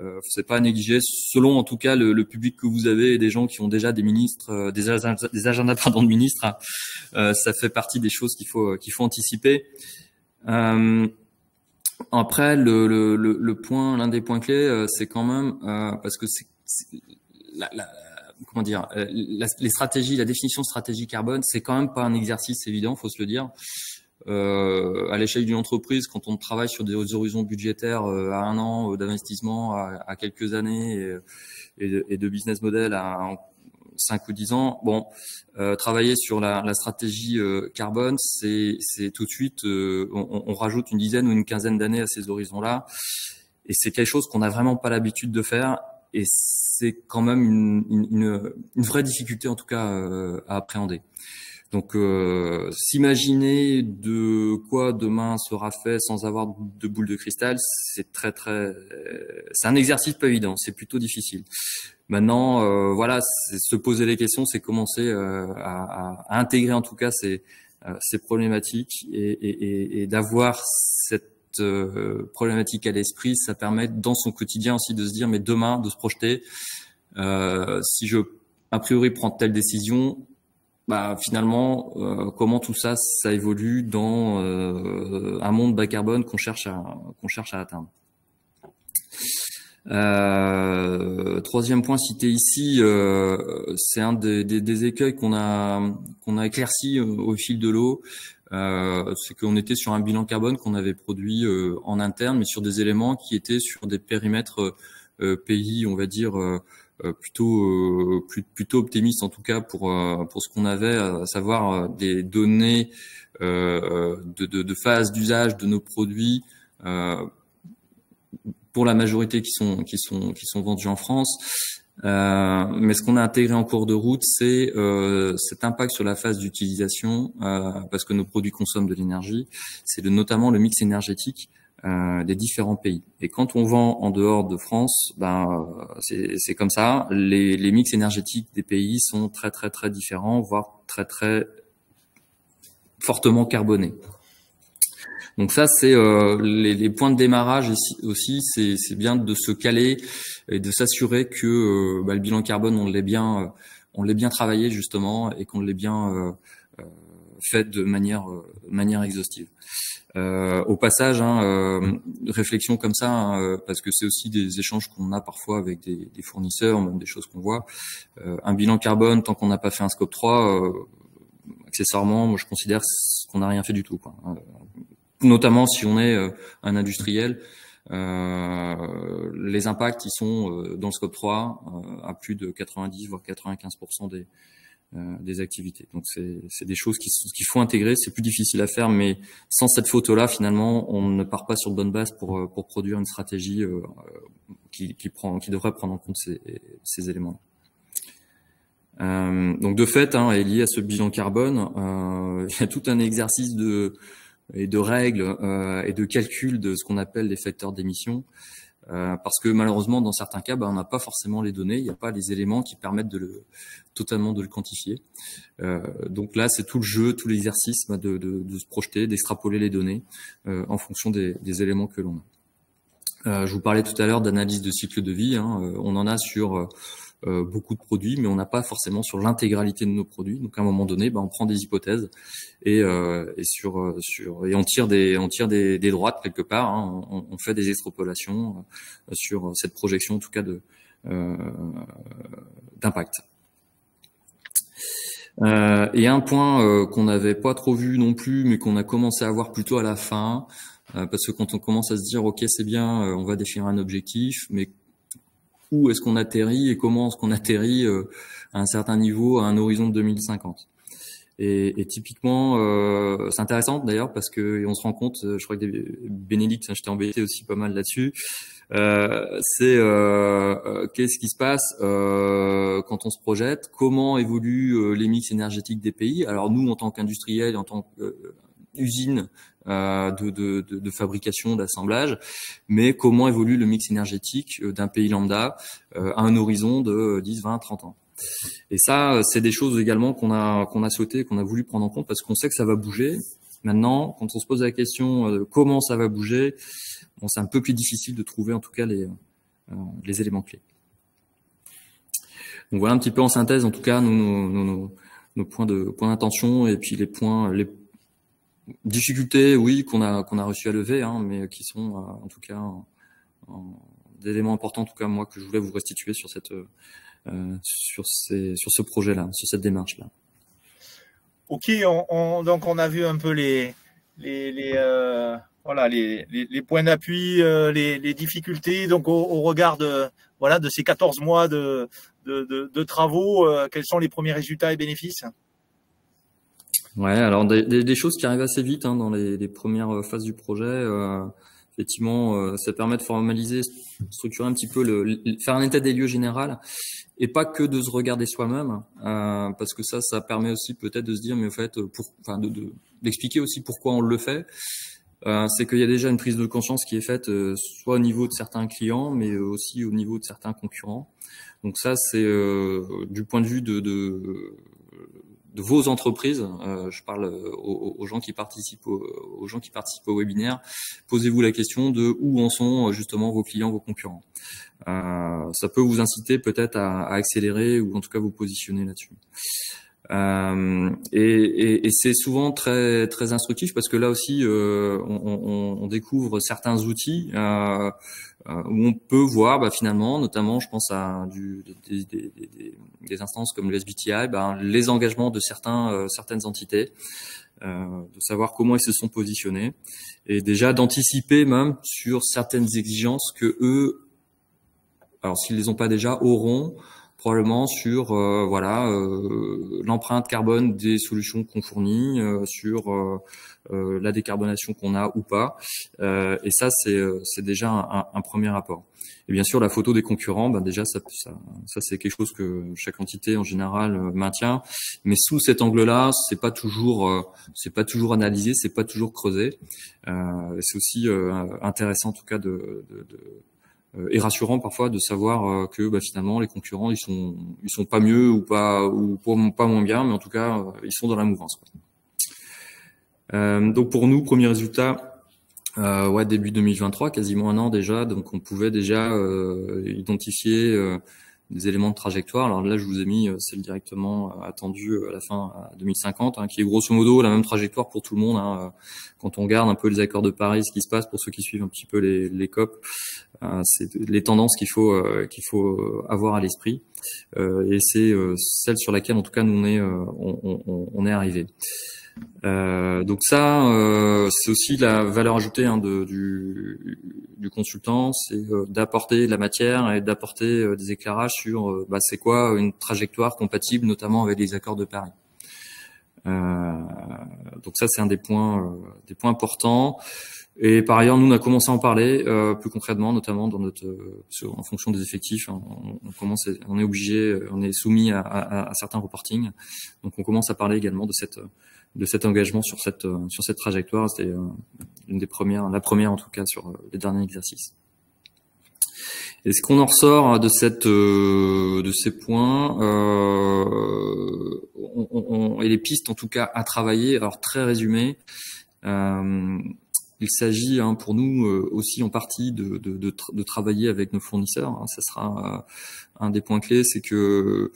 euh, c'est pas à négliger. Selon en tout cas le, le, public que vous avez et des gens qui ont déjà des ministres, euh, des, agendas, des agendas de ministres, hein, euh, ça fait partie des choses qu'il faut qu'il faut anticiper. Euh, après, le, le, le, point, l'un des points clés, c'est quand même parce que c'est la, la comment dire, euh, les stratégies, la définition stratégie carbone, c'est quand même pas un exercice évident, faut se le dire. Euh, à l'échelle d'une entreprise, quand on travaille sur des horizons budgétaires euh, à un an d'investissement, à, quelques années et, de, business model à 5 ou 10 ans, bon, travailler sur la, stratégie carbone, c'est tout de suite, on, on, rajoute une dizaine ou une quinzaine d'années à ces horizons-là, et c'est quelque chose qu'on n'a vraiment pas l'habitude de faire, et c'est quand même une, une, une, vraie difficulté en tout cas euh, à appréhender. Donc euh, s'imaginer de quoi demain sera fait sans avoir de boule de cristal, c'est très très, euh, c'est un exercice pas évident, c'est plutôt difficile. Maintenant, euh, voilà, se poser les questions, c'est commencer euh, à, intégrer en tout cas ces, ces problématiques et, et, et d'avoir cette euh, problématique à l'esprit, ça permet dans son quotidien aussi de se dire, mais demain, de se projeter, euh, si je, a priori, prends telle décision, bah, finalement, euh, comment tout ça, ça évolue dans un monde bas carbone qu'on cherche à, qu'on cherche à atteindre. Euh, troisième point cité ici, euh, c'est un des, des, des écueils qu'on a qu'on a éclairci au fil de l'eau. Euh, c'est qu'on était sur un bilan carbone qu'on avait produit euh, en interne, mais sur des éléments qui étaient sur des périmètres euh, pays, on va dire, plutôt plutôt optimistes en tout cas pour pour ce qu'on avait, à savoir des données de, de, de phase d'usage de nos produits pour la majorité qui sont qui sont qui sont vendus en France. Euh, mais ce qu'on a intégré en cours de route, c'est euh, cet impact sur la phase d'utilisation, euh, parce que nos produits consomment de l'énergie, c'est notamment le mix énergétique euh, des différents pays. Et quand on vend en dehors de France, ben c'est comme ça. Les, les mix énergétiques des pays sont très très très différents, voire très très fortement carbonés. Donc ça, c'est euh, les, les, points de démarrage aussi. C'est bien de se caler et de s'assurer que euh, bah, le bilan carbone, on l'ait bien, euh, on l'ait bien travaillé justement et qu'on l'ait bien fait de manière, manière exhaustive. au passage, hein, réflexion comme ça, hein, parce que c'est aussi des échanges qu'on a parfois avec des, des, fournisseurs, même des choses qu'on voit. un bilan carbone, tant qu'on n'a pas fait un scope 3, accessoirement, moi je considère qu'on n'a rien fait du tout. Quoi notamment si on est euh, un industriel. Euh, les impacts, ils sont euh, dans le scope 3 à plus de 90 voire 95% des des activités. Donc c'est des choses qu'il faut intégrer. C'est plus difficile à faire, mais sans cette photo-là, finalement, on ne part pas sur de bonne base pour pour produire une stratégie qui, qui prend qui devrait prendre en compte ces, ces éléments. Euh, donc de fait, hein, est lié à ce bilan carbone, euh, il y a tout un exercice de et de règles euh, et de calcul de ce qu'on appelle les facteurs d'émission. Euh, parce que malheureusement, dans certains cas, bah, on n'a pas forcément les données, il n'y a pas les éléments qui permettent de le totalement de le quantifier. Euh, donc là, c'est tout le jeu, tout l'exercice bah, de, de, de, se projeter, d'extrapoler les données euh, en fonction des, des éléments que l'on a. je vous parlais tout à l'heure d'analyse de cycle de vie. Hein, on en a sur euh, beaucoup de produits, mais on n'a pas forcément sur l'intégralité de nos produits. Donc à un moment donné, bah, on prend des hypothèses et, euh, et sur, euh, et on tire des on tire des, droites quelque part. Hein. On, fait des extrapolations euh, sur cette projection en tout cas d'impact. Et un point qu'on n'avait pas trop vu non plus, mais qu'on a commencé à voir plutôt à la fin, parce que quand on commence à se dire ok c'est bien, on va définir un objectif, mais où est-ce qu'on atterrit et comment est-ce qu'on atterrit euh, à un certain niveau à un horizon de 2050. Et, et typiquement, euh, c'est intéressant d'ailleurs parce que on se rend compte, euh, je crois que Bénédicte, je t'ai embêté aussi pas mal là-dessus. Euh, c'est euh, qu'est-ce qui se passe euh, quand on se projette, comment évoluent les mix énergétiques des pays. Alors nous, en tant qu'industriels, en tant qu'usine, euh, de, de, de, fabrication, d'assemblage, mais comment évolue le mix énergétique euh, d'un pays lambda euh, à un horizon de 10, 20, 30 ans? Et ça, c'est des choses également qu'on a qu'on a souhaité, qu'on a voulu prendre en compte parce qu'on sait que ça va bouger. Maintenant, quand on se pose la question de comment ça va bouger, bon, c'est un peu plus difficile de trouver en tout cas les les éléments clés. Donc voilà un petit peu en synthèse, en tout cas, nos, nos, nos points de points d'intention et puis les points les difficultés, oui, qu'on a qu'on a réussi à lever, hein, mais qui sont euh, en tout cas des éléments importants, en tout cas moi que je voulais vous restituer sur euh, ce projet-là, sur cette démarche-là. Ok, on, donc on a vu un peu les les, euh, points d'appui, les, difficultés. Donc au, regard de ces 14 mois de travaux, quels sont les premiers résultats et bénéfices? Ouais, alors des, des, choses qui arrivent assez vite hein, dans les, les, premières euh, phases du projet. Euh, effectivement, euh, ça permet de formaliser, structurer un petit peu, le, faire un état des lieux général et pas que de se regarder soi-même, euh, parce que ça, ça permet aussi peut-être de se dire, mais en fait, pour, enfin, de, d'expliquer aussi pourquoi on le fait. Euh, c'est qu'il y a déjà une prise de conscience qui est faite soit au niveau de certains clients, mais aussi au niveau de certains concurrents. Donc ça, c'est du point de vue de, de de vos entreprises. Euh, je parle euh, aux, gens qui participent au, aux gens qui participent au webinaire. Posez-vous la question de où en sont euh, justement vos clients, vos concurrents. Euh, ça peut vous inciter peut-être à, accélérer ou en tout cas vous positionner là-dessus. Euh, et, et, et c'est souvent très très instructif parce que là aussi euh, on, on, on, découvre certains outils euh, où on peut voir bah, finalement, notamment je pense à du, des, des, des, des, instances comme le SBTI, bah, les engagements de certains euh, certaines entités, de savoir comment ils se sont positionnés et déjà d'anticiper même sur certaines exigences que eux, alors s'ils les ont pas déjà, auront probablement sur euh, voilà euh, l'empreinte carbone des solutions qu'on fournit, euh, sur la décarbonation qu'on a ou pas. et ça, c'est déjà un, premier rapport. Et bien sûr, la photo des concurrents, ben déjà ça, ça, c'est quelque chose que chaque entité en général maintient. Mais sous cet angle-là, c'est pas toujours c'est pas toujours analysé, c'est pas toujours creusé. c'est aussi intéressant en tout cas de, et rassurant parfois de savoir euh, que bah, finalement les concurrents ils sont ils sont pas mieux ou pas ou pas moins bien mais en tout cas euh, ils sont dans la mouvance Euh, donc pour nous premier résultat euh, ouais début 2023 quasiment un an déjà donc on pouvait déjà identifier des éléments de trajectoire. Alors là, je vous ai mis euh, celle directement euh, attendue euh, à la fin à 2050, hein, qui est grosso modo la même trajectoire pour tout le monde. Hein. Quand on regarde un peu les accords de Paris, ce qui se passe pour ceux qui suivent un petit peu les, les COP, c'est les tendances qu'il faut qu'il faut avoir à l'esprit. et c'est celle sur laquelle, en tout cas, nous on est on, on, on est arrivé. Euh, donc ça, euh, c'est aussi la valeur ajoutée hein, de, du, du, consultant, c'est euh, d'apporter de la matière et d'apporter euh, des éclairages sur euh, bah, c'est quoi une trajectoire compatible, notamment avec les accords de Paris. donc ça, c'est un des points, des points importants. Et par ailleurs, nous, on a commencé à en parler plus concrètement, notamment dans notre, en fonction des effectifs. Hein, on, commence, on est obligé, on est soumis à, à, à certains reportings. Donc, on commence à parler également de cette de cet engagement sur cette euh, sur cette trajectoire. C'était euh, une des premières, la première en tout cas sur euh, les derniers exercices. Et ce qu'on en ressort de cette de ces points et les pistes en tout cas à travailler? Alors très résumé, il s'agit hein, pour nous aussi en partie de, de, travailler avec nos fournisseurs. Hein. Ça sera un des points clés, c'est que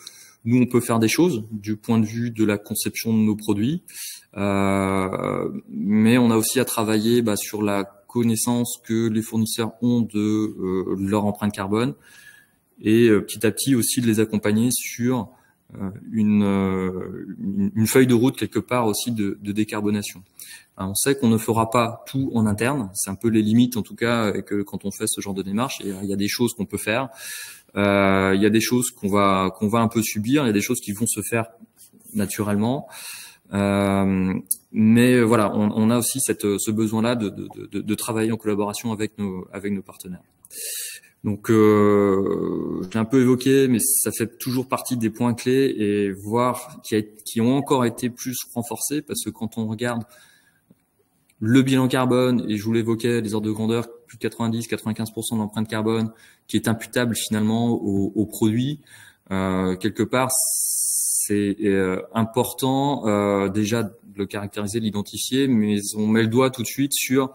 nous, on peut faire des choses du point de vue de la conception de nos produits, euh, mais on a aussi à travailler bah, sur la connaissance que les fournisseurs ont de euh, leur empreinte carbone et euh, petit à petit aussi de les accompagner sur une, une, feuille de route quelque part aussi de décarbonation. On sait qu'on ne fera pas tout en interne, c'est un peu les limites en tout cas que quand on fait ce genre de démarche. Et il y a des choses qu'on peut faire. Euh, il y a des choses qu'on va qu'on va un peu subir, il y a des choses qui vont se faire naturellement. Euh, mais voilà, on, a aussi cette, ce besoin-là de, de, de, travailler en collaboration avec nos, avec nos partenaires. Donc, euh, j'ai un peu évoqué, mais ça fait toujours partie des points clés et voir qui, qui ont encore été plus renforcés parce que quand on regarde le bilan carbone, et je vous l'évoquais, les ordres de grandeur, plus de 90-95% d'empreinte carbone, qui est imputable finalement au, au produit, euh, quelque part, c'est euh, important euh, déjà de le caractériser, de l'identifier, mais on met le doigt tout de suite sur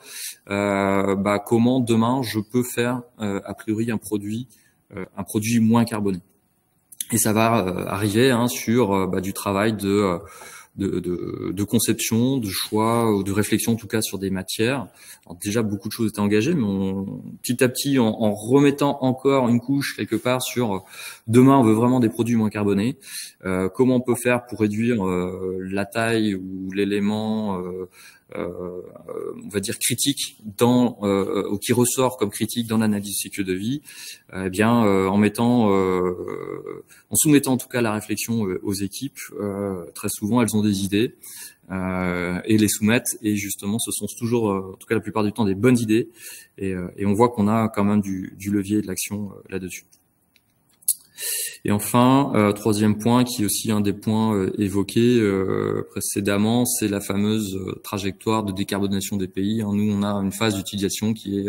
euh, bah, comment demain je peux faire euh, a priori un produit, un produit moins carboné. Et ça va arriver hein, sur bah, du travail de de, conception, de choix de réflexion en tout cas sur des matières. Déjà beaucoup de choses étaient engagées, mais petit à petit en, remettant encore une couche quelque part sur euh, demain on veut vraiment des produits moins carbonés. Euh, comment on peut faire pour réduire euh, la taille ou l'élément euh, on va dire critique dans euh, ou qui ressort comme critique dans l'analyse cycle de vie, eh bien en mettant en soumettant en tout cas la réflexion aux équipes, très souvent elles ont des idées et les soumettent et justement ce sont toujours en tout cas la plupart du temps des bonnes idées et, et on voit qu'on a quand même du, du levier et de l'action là-dessus. Et enfin, euh, troisième point, qui est aussi un des points euh, évoqués euh, précédemment, c'est la fameuse trajectoire de décarbonation des pays. Hein. Nous, on a une phase d'utilisation qui est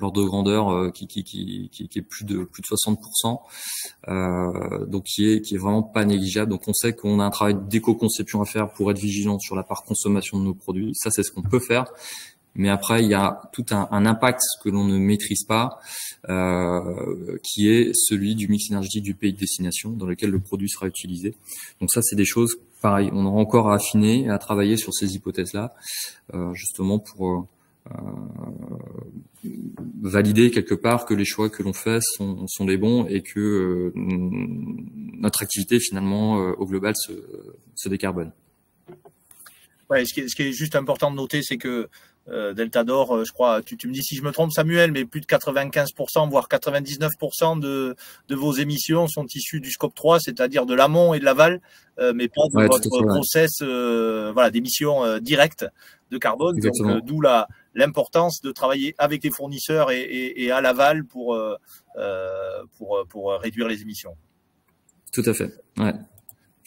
l'ordre de grandeur qui, qui, qui, qui, est plus de plus de 60%, euh, donc qui est qui est vraiment pas négligeable. Donc on sait qu'on a un travail d'éco-conception à faire pour être vigilant sur la part consommation de nos produits. Ça c'est ce qu'on peut faire, mais après il y a tout un, impact que l'on ne maîtrise pas, euh, qui est celui du mix énergétique du pays de destination dans lequel le produit sera utilisé. Donc ça, c'est des choses, pareil, on aura encore à affiner et à travailler sur ces hypothèses-là, euh, justement pour euh, valider quelque part que les choix que l'on fait sont, sont, les bons et que notre activité finalement au global se, se décarbone. Ce, qui est, ce qui est juste important de noter, c'est que euh, Delta d'Or, euh, je crois, tu, tu, me dis si je me trompe Samuel, mais plus de 95%, voire 99% de, de vos émissions sont issues du scope 3, c'est-à-dire de l'amont et de l'aval, euh, mais pas de votre process voilà, d'émissions directes de carbone. Donc d'où la l'importance de travailler avec les fournisseurs et, et, et à l'aval pour, pour, pour réduire les émissions. Tout à fait. Ouais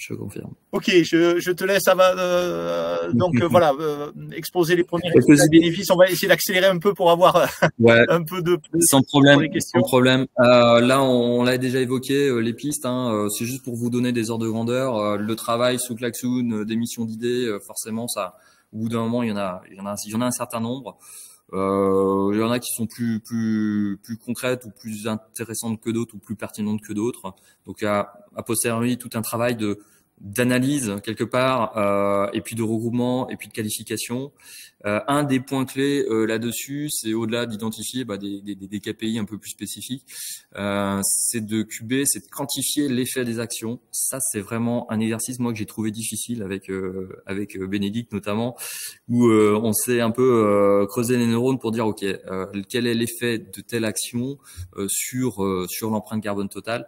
je confirme. Ok, je, je te laisse. Ça va euh, donc euh, voilà, euh, exposer les premiers bénéfices. On va essayer d'accélérer un peu pour avoir ouais, un peu de sans problème. Sans problème. là, on, l'a déjà évoqué les pistes. Hein, c'est juste pour vous donner des ordres de grandeur. le travail sous Klaxoon, d'émissions d'idées, forcément, ça. Au bout d'un moment, il y en a, il y en a, il y en a un certain nombre. Euh, il y en a qui sont plus plus plus concrètes ou plus intéressantes que d'autres ou plus pertinentes que d'autres. Donc a a posteriori tout un travail de d'analyse quelque part euh, et puis de regroupement et puis de qualification. Euh, un des points clés euh, là-dessus, c'est au-delà d'identifier bah, des, des, des, KPI un peu plus spécifiques, c'est de cuber, c'est de quantifier l'effet des actions. Ça, c'est vraiment un exercice moi que j'ai trouvé difficile avec avec Bénédicte notamment, où on s'est un peu creusé les neurones pour dire ok, quel est l'effet de telle action sur sur l'empreinte carbone totale.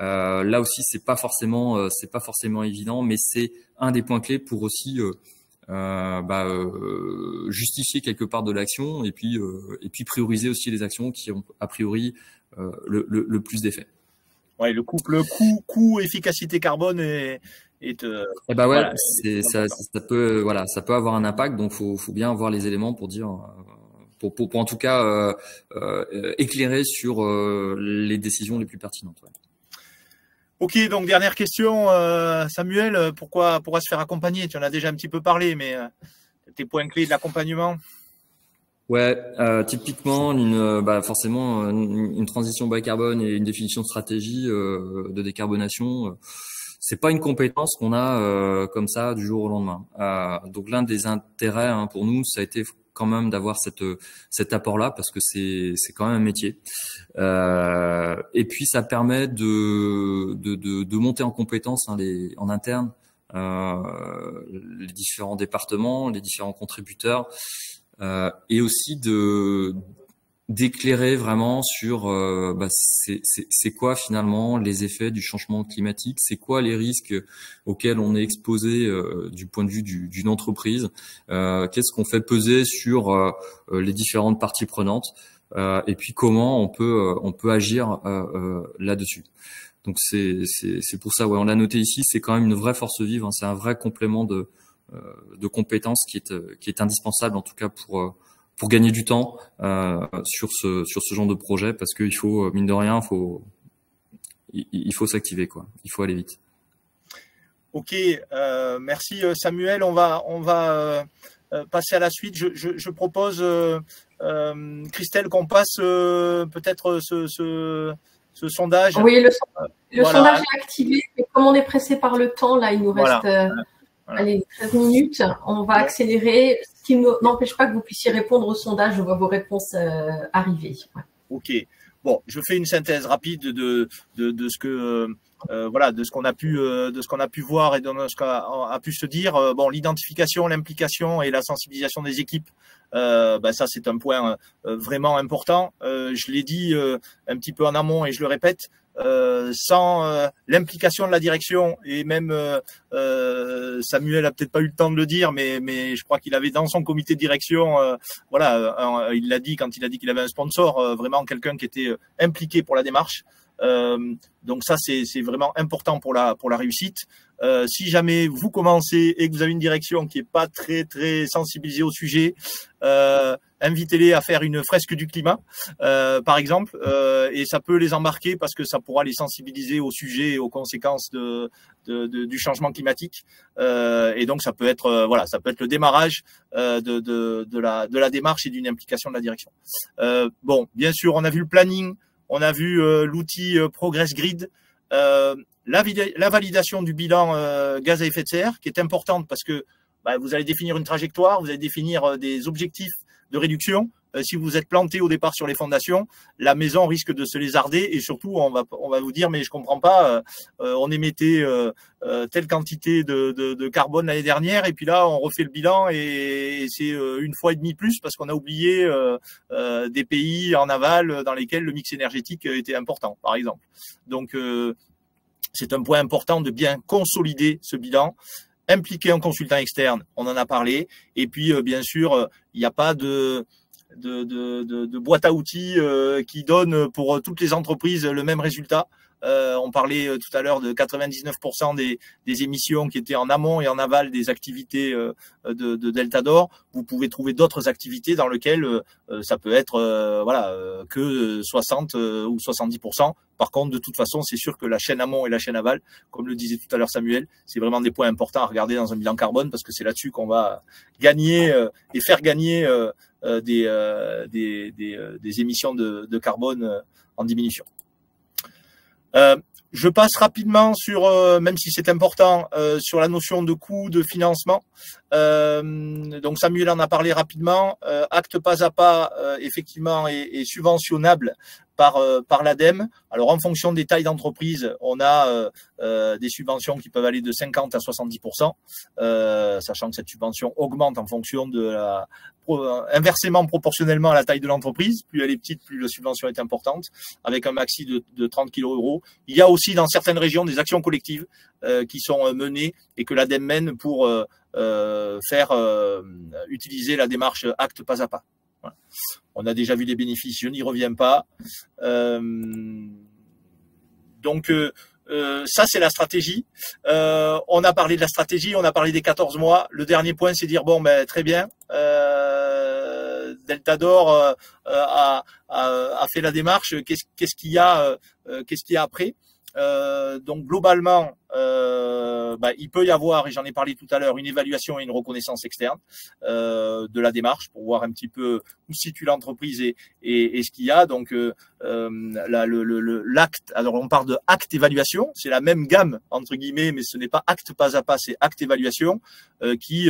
Là aussi, c'est pas forcément c'est pas forcément évident, mais c'est un des points clés pour aussi euh, bah, euh, justifier quelque part de l'action et puis euh, et puis prioriser aussi les actions qui ont a priori le, le, le, plus d'effet. Ouais, le couple le coût, coût efficacité carbone est, est euh, eh bah ouais, c'est ça, ça, peut voilà, ça peut avoir un impact donc faut faut bien avoir les éléments pour dire pour, pour, en tout cas éclairer sur les décisions les plus pertinentes. Ok, donc dernière question, Samuel, pourquoi pourquoi se faire accompagner? Tu en as déjà un petit peu parlé, mais tes points clés de l'accompagnement? Ouais, euh, typiquement, une, euh, bah forcément, une, une, transition bas carbone et une définition de stratégie euh, de décarbonation, euh, c'est pas une compétence qu'on a euh, comme ça du jour au lendemain. donc l'un des intérêts hein, pour nous, ça a été quand même d'avoir cette cet apport-là parce que c'est c'est quand même un métier. et puis ça permet de de, de, de monter en compétences hein, les, en interne les différents départements, les différents contributeurs euh, et aussi de d'éclairer vraiment sur euh, bah, c'est quoi finalement les effets du changement climatique, c'est quoi les risques auxquels on est exposé euh, du point de vue d'une entreprise, euh, qu'est-ce qu'on fait peser sur euh, les différentes parties prenantes, et puis comment on peut on peut agir là-dessus? Donc c'est c'est pour ça ouais on l'a noté ici, c'est quand même une vraie force vive, hein, c'est un vrai complément de de compétences qui est qui est indispensable en tout cas pour pour gagner du temps sur ce sur ce genre de projet parce qu'il faut mine de rien faut il, faut s'activer quoi. Il faut aller vite. Ok merci Samuel. On va on va passer à la suite. Je, je, je propose Christelle qu'on passe peut-être ce, ce, ce, sondage. Oui le, le sondage est activé mais comme on est pressé par le temps là il nous reste Allez, 13 minutes. On va accélérer, n'empêche pas que vous puissiez répondre au sondage. Je vois vos réponses euh, arriver. Ok. Bon, je fais une synthèse rapide de, de, ce que euh, voilà de ce qu'on a pu euh, de ce qu'on a pu voir et de ce qu'on a, pu se dire. bon, l'identification, l'implication et la sensibilisation des équipes. Bah, ça c'est un point vraiment important. je l'ai dit un petit peu en amont et je le répète. Euh, sans euh, l'implication de la direction et même euh, Samuel a peut-être pas eu le temps de le dire, mais mais je crois qu'il avait dans son comité de direction, voilà, il l'a dit quand il a dit qu'il avait un sponsor, vraiment quelqu'un qui était impliqué pour la démarche. Donc ça c'est vraiment important pour la pour la réussite. si jamais vous commencez et que vous avez une direction qui est pas très très sensibilisée au sujet, euh, invitez-les à faire une fresque du climat, euh, par exemple, euh, et ça peut les embarquer parce que ça pourra les sensibiliser au sujet et aux conséquences de, de, de du changement climatique. Euh, et donc ça peut être euh, voilà, ça peut être le démarrage euh, de, de, de, la, de la démarche et d'une implication de la direction. bon, bien sûr, on a vu le planning, on a vu l'outil Progress Grid. La, la, validation du bilan gaz à effet de serre, qui est importante parce que bah, vous allez définir une trajectoire, vous allez définir des objectifs de réduction. Euh, si vous êtes planté au départ sur les fondations, la maison risque de se lézarder et surtout on va on va vous dire mais je comprends pas, euh, euh, on émettait telle quantité de, de, de carbone l'année dernière et puis là on refait le bilan et, c'est une fois et demi plus parce qu'on a oublié des pays en aval dans lesquels le mix énergétique était important par exemple. Donc c'est un point important de bien consolider ce bilan impliquer un consultant externe, on en a parlé. Et puis, euh, bien sûr, euh, il n'y a pas de, de, de, de, boîte à outils euh, qui donne pour toutes les entreprises le même résultat. Euh, on parlait euh, tout à l'heure de 99% des, des, émissions qui étaient en amont et en aval des activités euh, de, de Delta d'Or. Vous pouvez trouver d'autres activités dans lesquelles ça peut être voilà que 60 ou 70%. Par contre, de toute façon, c'est sûr que la chaîne amont et la chaîne aval, comme le disait tout à l'heure Samuel, c'est vraiment des points importants à regarder dans un bilan carbone parce que c'est là-dessus qu'on va gagner et faire gagner des, des, des, des, émissions de, de carbone en diminution. Euh, je passe rapidement sur, euh, même si c'est important, euh, sur la notion de coût de financement. donc Samuel en a parlé rapidement. acte pas à pas, effectivement, est, est, subventionnable par, euh, par l'ADEME. Alors en fonction des tailles d'entreprise, on a euh, euh, des subventions qui peuvent aller de 50 à 70%, sachant que cette subvention augmente en fonction de la inversement proportionnellement à la taille de l'entreprise. Plus elle est petite, plus la subvention est importante, avec un maxi de, de 30 kg euros. Il y a aussi dans certaines régions des actions collectives qui sont menées et que l'ADEME mène pour faire utiliser la démarche acte pas à pas. On a déjà vu les bénéfices, je n'y reviens pas. Euh, donc euh, euh, ça c'est la stratégie. on a parlé de la stratégie, on a parlé des 14 mois. Le dernier point c'est dire bon ben très bien. Deltador a, a, fait la démarche. Qu'est-ce qu'il y a Qu'est-ce qu'il y a après? Donc globalement, euh, bah, il peut y avoir, et j'en ai parlé tout à l'heure, une évaluation et une reconnaissance externe euh, de la démarche pour voir un petit peu où situe l'entreprise et, et, et, ce qu'il y a. Donc euh, l'acte, le, l'acte alors on parle de acte évaluation, c'est la même gamme entre guillemets, mais ce n'est pas acte pas à pas, c'est acte évaluation qui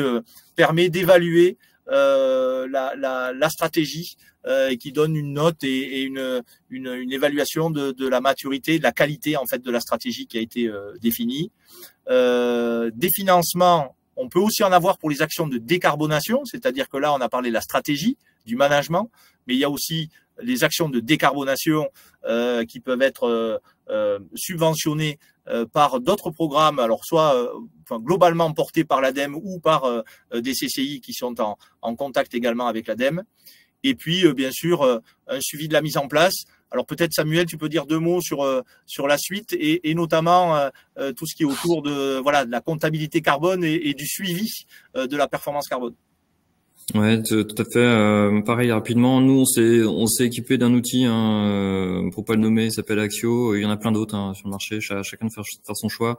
permet d'évaluer la, la, la, stratégie euh, qui donne une note et, une, une, une, évaluation de, de, la maturité, de la qualité en fait de la stratégie qui a été euh, définie. Euh, des financements, on peut aussi en avoir pour les actions de décarbonation, c'est-à-dire que là on a parlé de la stratégie, du management, mais il y a aussi les actions de décarbonation euh, qui peuvent être euh, subventionnées par d'autres programmes, alors soit enfin, globalement portés par l'ADEME ou par des CCI qui sont en, en contact également avec l'ADEME. Et puis, euh, bien sûr, euh, un suivi de la mise en place. Alors peut-être Samuel, tu peux dire deux mots sur euh, sur la suite et, et notamment tout ce qui est autour de voilà de la comptabilité carbone et, et du suivi de la performance carbone. Ouais, tout à fait. Euh, pareil, rapidement, nous on s'est on s'est équipé d'un outil, hein, pour pas le nommer, il s'appelle Axio. Il y en a plein d'autres hein, sur le marché. chacun de faire, faire son choix.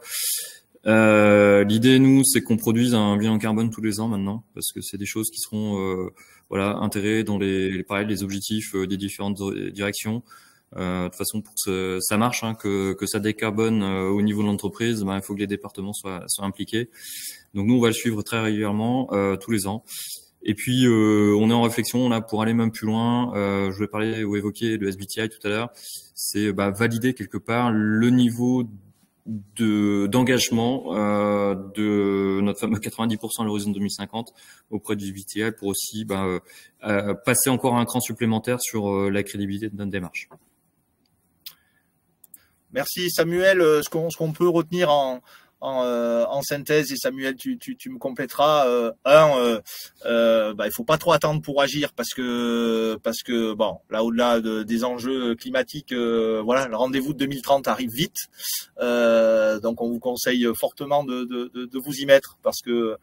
Euh, L'idée, nous, c'est qu'on produise un bilan carbone tous les ans maintenant, parce que c'est des choses qui seront euh, voilà intégrées dans les, les pareil, les objectifs euh, des différentes directions. Euh, de toute façon, pour que ça marche, hein, que, que ça décarbone euh, au niveau de l'entreprise, ben, il faut que les départements soient, soient impliqués. Donc nous, on va le suivre très régulièrement, tous les ans. Et puis, on est en réflexion là pour aller même plus loin. je vais parler ou évoquer le SBTI tout à l'heure. C'est bah, valider quelque part le niveau de d'engagement euh, de notre fameux 90% à l'horizon 2050 auprès du VTI pour aussi bah, euh, euh, passer encore un cran supplémentaire sur euh, la crédibilité de notre démarche. Merci Samuel. Ce qu'on peut retenir en, en, euh, en, synthèse et Samuel tu, tu, tu me compléteras euh, un euh, euh, bah, il faut pas trop attendre pour agir parce que parce que bon là au-delà de, des enjeux climatiques euh, voilà le rendez-vous de 2030 arrive vite donc on vous conseille fortement de, de, de, vous y mettre parce que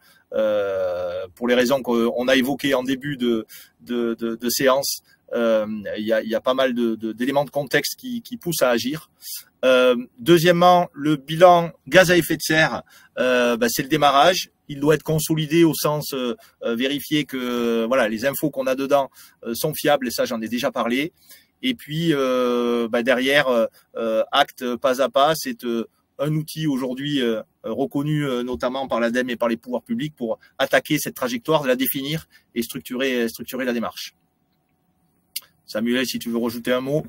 pour les raisons qu'on a évoquées en début de, de, séance il y, a, y, a, pas mal d'éléments de, de, contexte qui, qui poussent à agir. Euh, deuxièmement, le bilan gaz à effet de serre, euh, bah, c'est le démarrage. Il doit être consolidé au sens euh, euh vérifier que voilà les infos qu'on a dedans euh, sont fiables et ça j'en ai déjà parlé. Et puis bah, derrière, acte pas à pas, c'est un outil aujourd'hui reconnu notamment par l'ADEME et par les pouvoirs publics pour attaquer cette trajectoire, la définir et structurer structurer la démarche. Samuel, si tu veux rajouter un mot.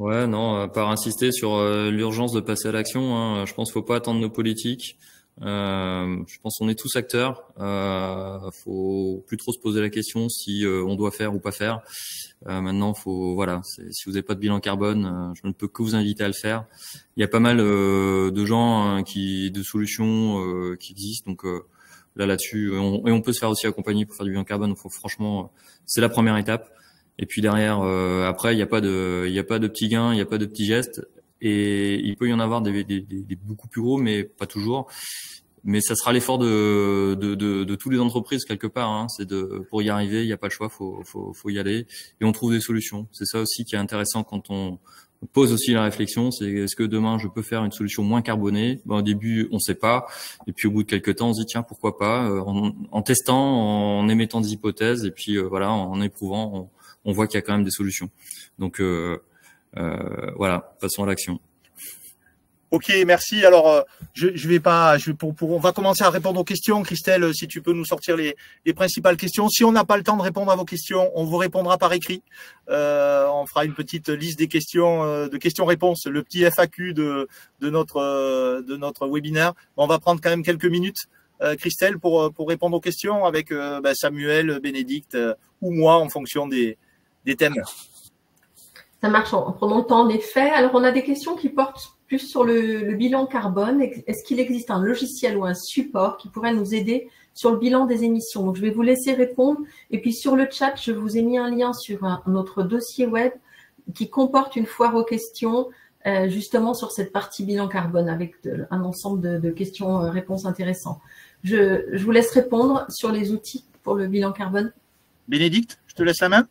Ouais, non, euh, par insister sur euh, l'urgence de passer à l'action. Hein. Je pense qu'il faut pas attendre nos politiques. Euh, je pense qu'on est tous acteurs. Euh, faut plus trop se poser la question si euh, on doit faire ou pas faire. Euh, maintenant, faut voilà, si vous n'avez pas de bilan carbone, je ne peux que vous inviter à le faire. Il y a pas mal de gens hein, qui, de solutions qui existent. Donc là, là-dessus, et on peut se faire aussi accompagner pour faire du bilan carbone. Faut, franchement, c'est la première étape. Et puis derrière, euh, après, il n'y a pas de, il a pas de petits gains, il n'y a pas de petits gestes. Et il peut y en avoir des, des, des, beaucoup plus gros, mais pas toujours. Mais ça sera l'effort de, de, de, de toutes les entreprises quelque part. Hein. C'est de, pour y arriver, il n'y a pas le choix, faut, faut, faut y aller. Et on trouve des solutions. C'est ça aussi qui est intéressant quand on, pose aussi la réflexion, c'est est-ce que demain je peux faire une solution moins carbonée? Ben, Au début, on ne sait pas, et puis au bout de quelques temps, on se dit tiens pourquoi pas, euh, en, en, testant, en émettant des hypothèses, et puis euh, voilà, en éprouvant, on, voit qu'il y a quand même des solutions. Donc euh, euh, voilà, passons à l'action. Ok, merci. Alors, euh, je, je vais pas, je, pour, pour, on va commencer à répondre aux questions. Christelle, si tu peux nous sortir les, les principales questions. Si on n'a pas le temps de répondre à vos questions, on vous répondra par écrit. Euh, on fera une petite liste des questions, de questions-réponses, le petit FAQ de, de notre de notre webinaire. On va prendre quand même quelques minutes, Christelle, pour pour répondre aux questions avec bah, Samuel, Bénédicte ou moi en fonction des des thèmes. Ça marche en, prenant le temps des faits. Alors, on a des questions qui portent plus sur le, bilan carbone. Est-ce qu'il existe un logiciel ou un support qui pourrait nous aider sur le bilan des émissions? Donc, je vais vous laisser répondre. Et puis, sur le chat, je vous ai mis un lien sur notre dossier web qui comporte une foire aux questions euh, justement sur cette partie bilan carbone avec un ensemble de, de questions-réponses euh, intéressants. Je, je vous laisse répondre sur les outils pour le bilan carbone. Bénédicte Je te laisse la main.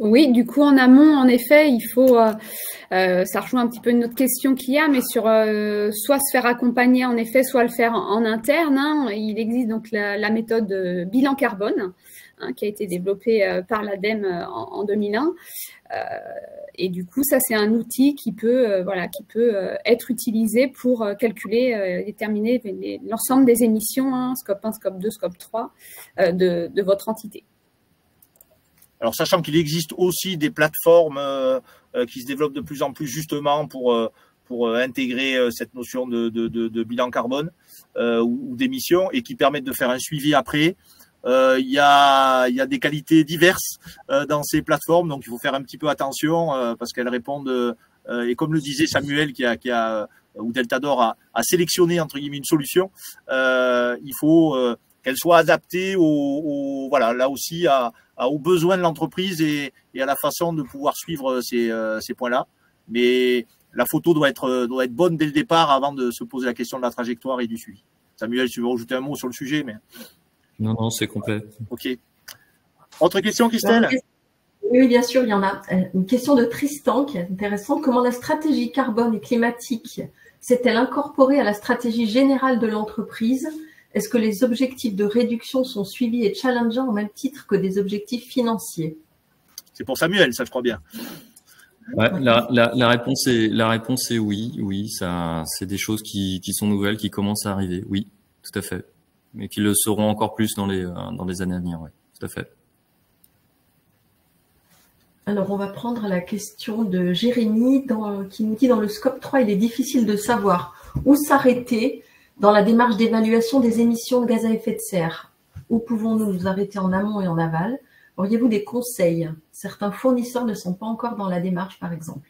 Oui, du coup, en amont, en effet, il faut, euh, euh, ça rejoint un petit peu une autre question qu'il y a, mais sur euh, soit se faire accompagner, en effet, soit le faire en, interne. Hein. Il existe donc la, méthode bilan carbone, hein, qui a été développée par l'ADEME en, en, 2001. et du coup, ça, c'est un outil qui peut, voilà, qui peut être utilisé pour calculer, déterminer l'ensemble des émissions, hein, scope 1, scope 2, scope 3, de, de votre entité. Alors sachant qu'il existe aussi des plateformes euh, euh, qui se développent de plus en plus justement pour euh, pour intégrer cette notion de, de, de, bilan carbone ou, d'émission et qui permettent de faire un suivi après. Il y, a, y a des qualités diverses dans ces plateformes, donc il faut faire un petit peu attention parce qu'elles répondent et comme le disait Samuel qui a, qui a ou Deltador a, a sélectionné entre guillemets une solution, il faut qu'elle soit adaptée au, voilà là aussi à, aux besoins de l'entreprise et, à la façon de pouvoir suivre ces, euh, ces points-là. Mais la photo doit être, doit être bonne dès le départ avant de se poser la question de la trajectoire et du suivi. Samuel, tu veux rajouter un mot sur le sujet mais... Non, non, c'est complet. Ok. Autre question, Christelle? Oui, bien sûr, il y en a. Euh, une question de Tristan qui est intéressante. Comment la stratégie carbone et climatique s'est-elle incorporée à la stratégie générale de l'entreprise? Est-ce que les objectifs de réduction sont suivis et challengeants au même titre que des objectifs financiers? C'est pour Samuel, ça je crois bien. la, réponse est, la réponse est oui, oui, ça, c'est des choses qui, sont nouvelles, qui commencent à arriver, oui, tout à fait, mais qui le seront encore plus dans les, euh, dans les années à venir, oui, tout à fait. Alors, on va prendre la question de Jérémy qui nous dit dans le scope 3, il est difficile de savoir où s'arrêter dans la démarche d'évaluation des émissions de gaz à effet de serre, où pouvons-nous nous arrêter en amont et en aval? Auriez-vous des conseils? Certains fournisseurs ne sont pas encore dans la démarche, par exemple.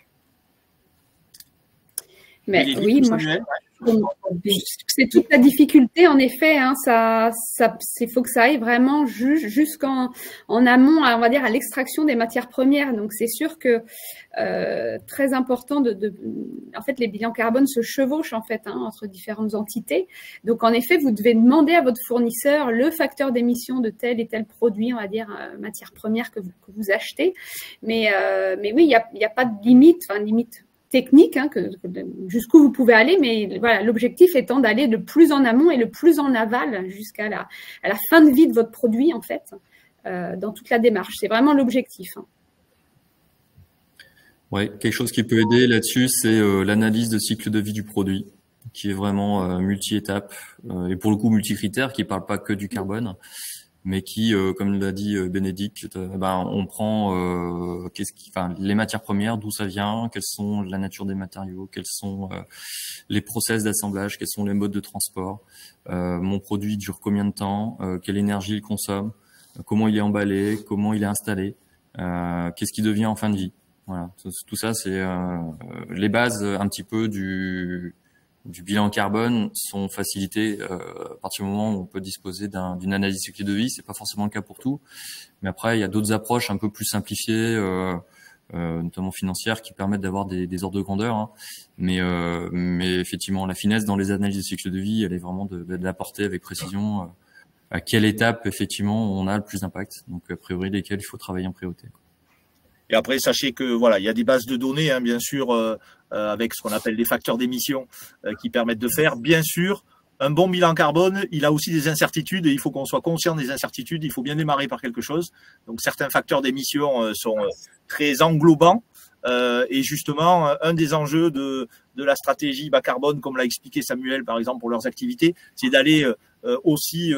Mais oui, moi, c'est toute la difficulté, en effet. Hein, ça, ça, c'est faut que ça aille vraiment jusqu'en en amont, on va dire à l'extraction des matières premières. Donc c'est sûr que euh, très important de, de, en fait, les bilans carbone se chevauchent en fait hein, entre différentes entités. Donc en effet, vous devez demander à votre fournisseur le facteur d'émission de tel et tel produit, on va dire euh, matière première que vous, que vous achetez. Mais euh, mais oui, il n'y a, a pas de limite, enfin limite technique, hein, jusqu'où vous pouvez aller, mais voilà, l'objectif étant d'aller le plus en amont et le plus en aval jusqu'à la, fin de vie de votre produit, en fait, euh, dans toute la démarche. C'est vraiment l'objectif. Hein. Ouais, quelque chose qui peut aider là-dessus, c'est euh, l'analyse de cycle de vie du produit, qui est vraiment euh, multi-étape et pour le coup multi-critères, qui parle pas que du carbone mais qui, euh, comme l'a dit euh, Bénédicte, euh, ben, on prend qu'est-ce qui, les matières premières, d'où ça vient, quelles sont la nature des matériaux, quels sont les process d'assemblage, quels sont les modes de transport, mon produit dure combien de temps, quelle énergie il consomme, comment il est emballé, comment il est installé, qu'est-ce qui devient en fin de vie. Voilà, tout ça, c'est les bases un petit peu du du bilan carbone sont facilitées euh, à partir du moment où on peut disposer d'une analyse cycle de vie. C'est pas forcément le cas pour tout, mais après il y a d'autres approches un peu plus simplifiées, euh, euh, notamment financières, qui permettent d'avoir des, des, ordres de grandeur. Hein. Mais, euh, mais effectivement, la finesse dans les analyses de cycle de vie, elle est vraiment d'apporter avec précision à quelle étape effectivement on a le plus d'impact. Donc a priori lesquelles il faut travailler en priorité. Et après, sachez que voilà, il y a des bases de données, hein, bien sûr, euh, euh, avec ce qu'on appelle des facteurs d'émission euh, qui permettent de faire. Bien sûr, un bon bilan carbone, il a aussi des incertitudes et il faut qu'on soit conscient des incertitudes. Il faut bien démarrer par quelque chose. Donc certains facteurs d'émission sont très englobants. et justement, un des enjeux de, de la stratégie bas carbone, comme l'a expliqué Samuel par exemple pour leurs activités, c'est d'aller aussi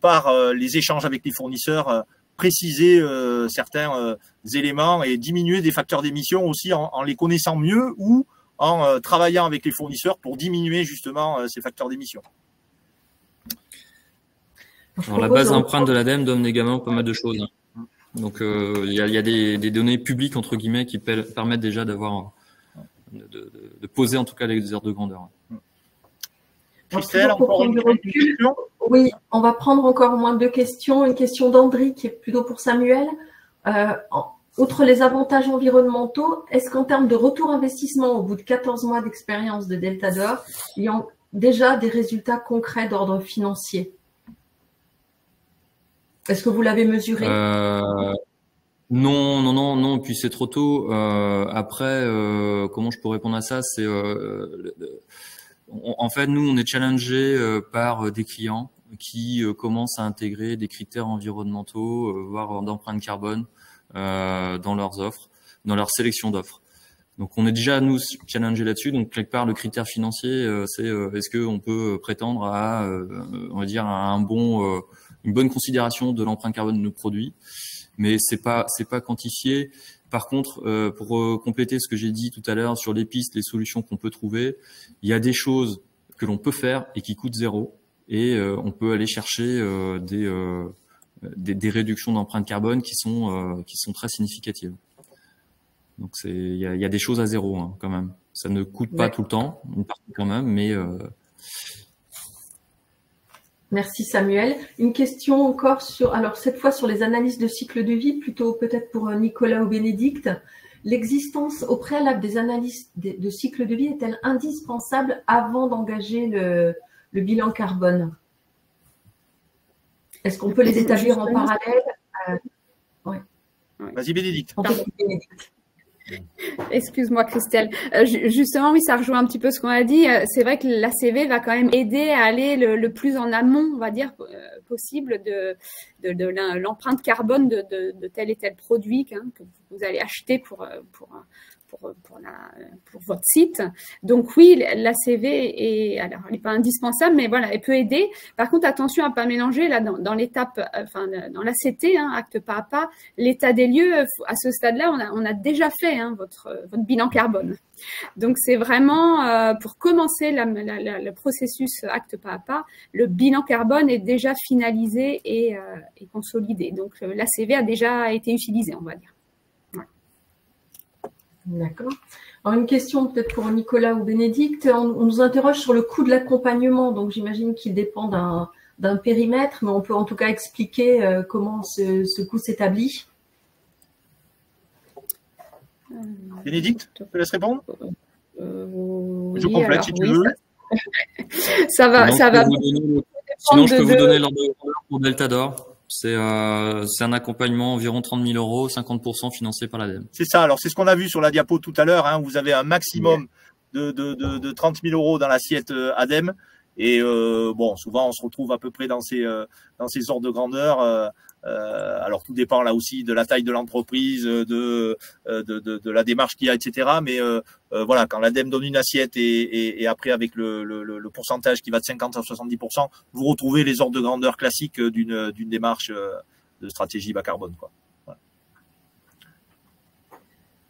par les échanges avec les fournisseurs préciser euh, certains euh, éléments et diminuer des facteurs d'émission aussi en, les connaissant mieux ou en euh, travaillant avec les fournisseurs pour diminuer justement ces facteurs d'émission. la base d'empreinte de l'ADEME donne également pas mal de choses. Hein. Donc il y a, des, données publiques entre guillemets qui permettent déjà d'avoir de, poser en tout cas les heures de grandeur. Christelle, encore une question Oui, on va prendre encore au moins deux questions. Une question d'Andry qui est plutôt pour Samuel. Euh, outre les avantages environnementaux, est-ce qu'en termes de retour investissement au bout de 14 mois d'expérience de Delta D'Or, il y a déjà des résultats concrets d'ordre financier? Est-ce que vous l'avez mesuré? Euh, Non, non, non, non. Puis c'est trop tôt. Euh, après, euh, comment je peux répondre à ça? C'est euh, en fait nous, on est challengé euh, par des clients qui commencent à intégrer des critères environnementaux, voire d'empreinte carbone, dans leurs offres, dans leur sélection d'offres. Donc on est déjà nous challengé là-dessus. Donc quelque part le critère financier, c'est est-ce qu'on peut prétendre à, on va dire, à un bon, une bonne considération de l'empreinte carbone de nos produits? Mais c'est pas c'est pas quantifié. Par contre, euh, pour euh, compléter ce que j'ai dit tout à l'heure sur les pistes, les solutions qu'on peut trouver, il y a des choses que l'on peut faire et qui coûtent zéro, et euh, on peut aller chercher des, des, des réductions d'empreinte carbone qui sont qui sont très significatives. Donc c'est il y a, y a, des choses à zéro hein, quand même. Ça ne coûte pas tout le temps, une partie quand même, mais Merci Samuel. Une question encore sur, alors cette fois sur les analyses de cycle de vie, plutôt peut-être pour Nicolas ou Bénédicte. L'existence au préalable des analyses de cycle de vie est-elle indispensable avant d'engager le, bilan carbone? Est-ce qu'on peut les établir en parallèle? euh, Vas-y Bénédicte. Excuse-moi Christelle. Euh, justement, oui, ça rejoint un petit peu ce qu'on a dit. Euh, c'est vrai que l'ACV va quand même aider à aller le, plus en amont, on va dire, euh, possible de, de, l'empreinte carbone de, tel et tel produit que vous allez acheter pour, pour, pour, pour, la, pour votre site. Donc oui, la CV est, alors, elle n'est pas indispensable, mais voilà, elle peut aider. Par contre, attention à pas mélanger là dans, dans l'étape, enfin dans l'ACT, hein, acte pas à pas, l'état des lieux. À ce stade-là, on a, on a déjà fait hein, votre, votre bilan carbone. Donc c'est vraiment euh, pour commencer la, la, le processus acte pas à pas, le bilan carbone est déjà finalisé et, euh, et consolidé. Donc la CV a déjà été utilisée, on va dire. D'accord. Alors une question peut-être pour Nicolas ou Bénédicte. On, nous interroge sur le coût de l'accompagnement. Donc j'imagine qu'il dépend d'un périmètre, mais on peut en tout cas expliquer euh, comment ce, coût s'établit. Bénédicte, tu te laisses répondre? euh, Je complète si tu veux. Ça, va, ça va. sinon, je peux vous donner l'ordre de pour Delta d'Or. Euh, c'est un accompagnement environ 30 000 euros, 50% financé par l'ADEME. C'est ça. Alors c'est ce qu'on a vu sur la diapo tout à l'heure. Hein. Vous avez un maximum de, de, de, de 30 000 euros dans l'assiette euh, ADEME. Et euh, bon, souvent on se retrouve à peu près dans ces euh, dans ces ordres de grandeur. Euh, euh, alors tout dépend là aussi de la taille de l'entreprise, de, de, de, de, la démarche qu'il y a, etc. Mais voilà, quand l'ADEME donne une assiette et, et, et après avec le, le, le, pourcentage qui va de 50 à 70%, vous retrouvez les ordres de grandeur classiques d'une d'une démarche de stratégie bas carbone. Quoi.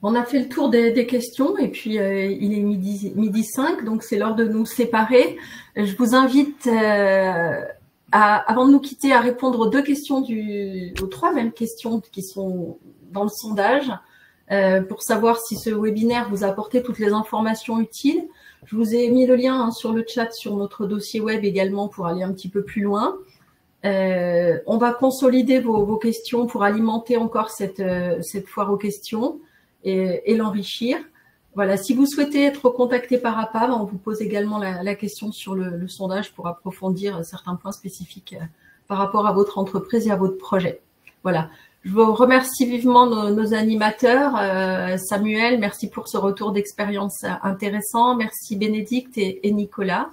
On a fait le tour des, questions et puis euh, il est midi, midi 5, donc c'est l'heure de nous séparer. Je vous invite, euh, avant de nous quitter, à répondre aux deux questions, du, aux trois mêmes questions qui sont dans le sondage, euh, pour savoir si ce webinaire vous a apporté toutes les informations utiles. Je vous ai mis le lien hein, sur le chat sur notre dossier web également pour aller un petit peu plus loin. on va consolider vos, vos, questions pour alimenter encore cette, cette foire aux questions et, l'enrichir. Voilà, si vous souhaitez être contacté par APAV, on vous pose également la, question sur le, sondage pour approfondir certains points spécifiques euh, par rapport à votre entreprise et à votre projet. Voilà. Je vous remercie vivement nos, animateurs. Euh, Samuel, merci pour ce retour d'expérience intéressant. Merci Bénédicte et, Nicolas.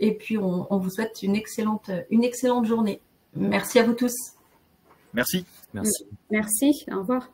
Et puis, on, on, vous souhaite une excellente, une excellente journée. Merci à vous tous. Merci. Merci. Merci. Au revoir.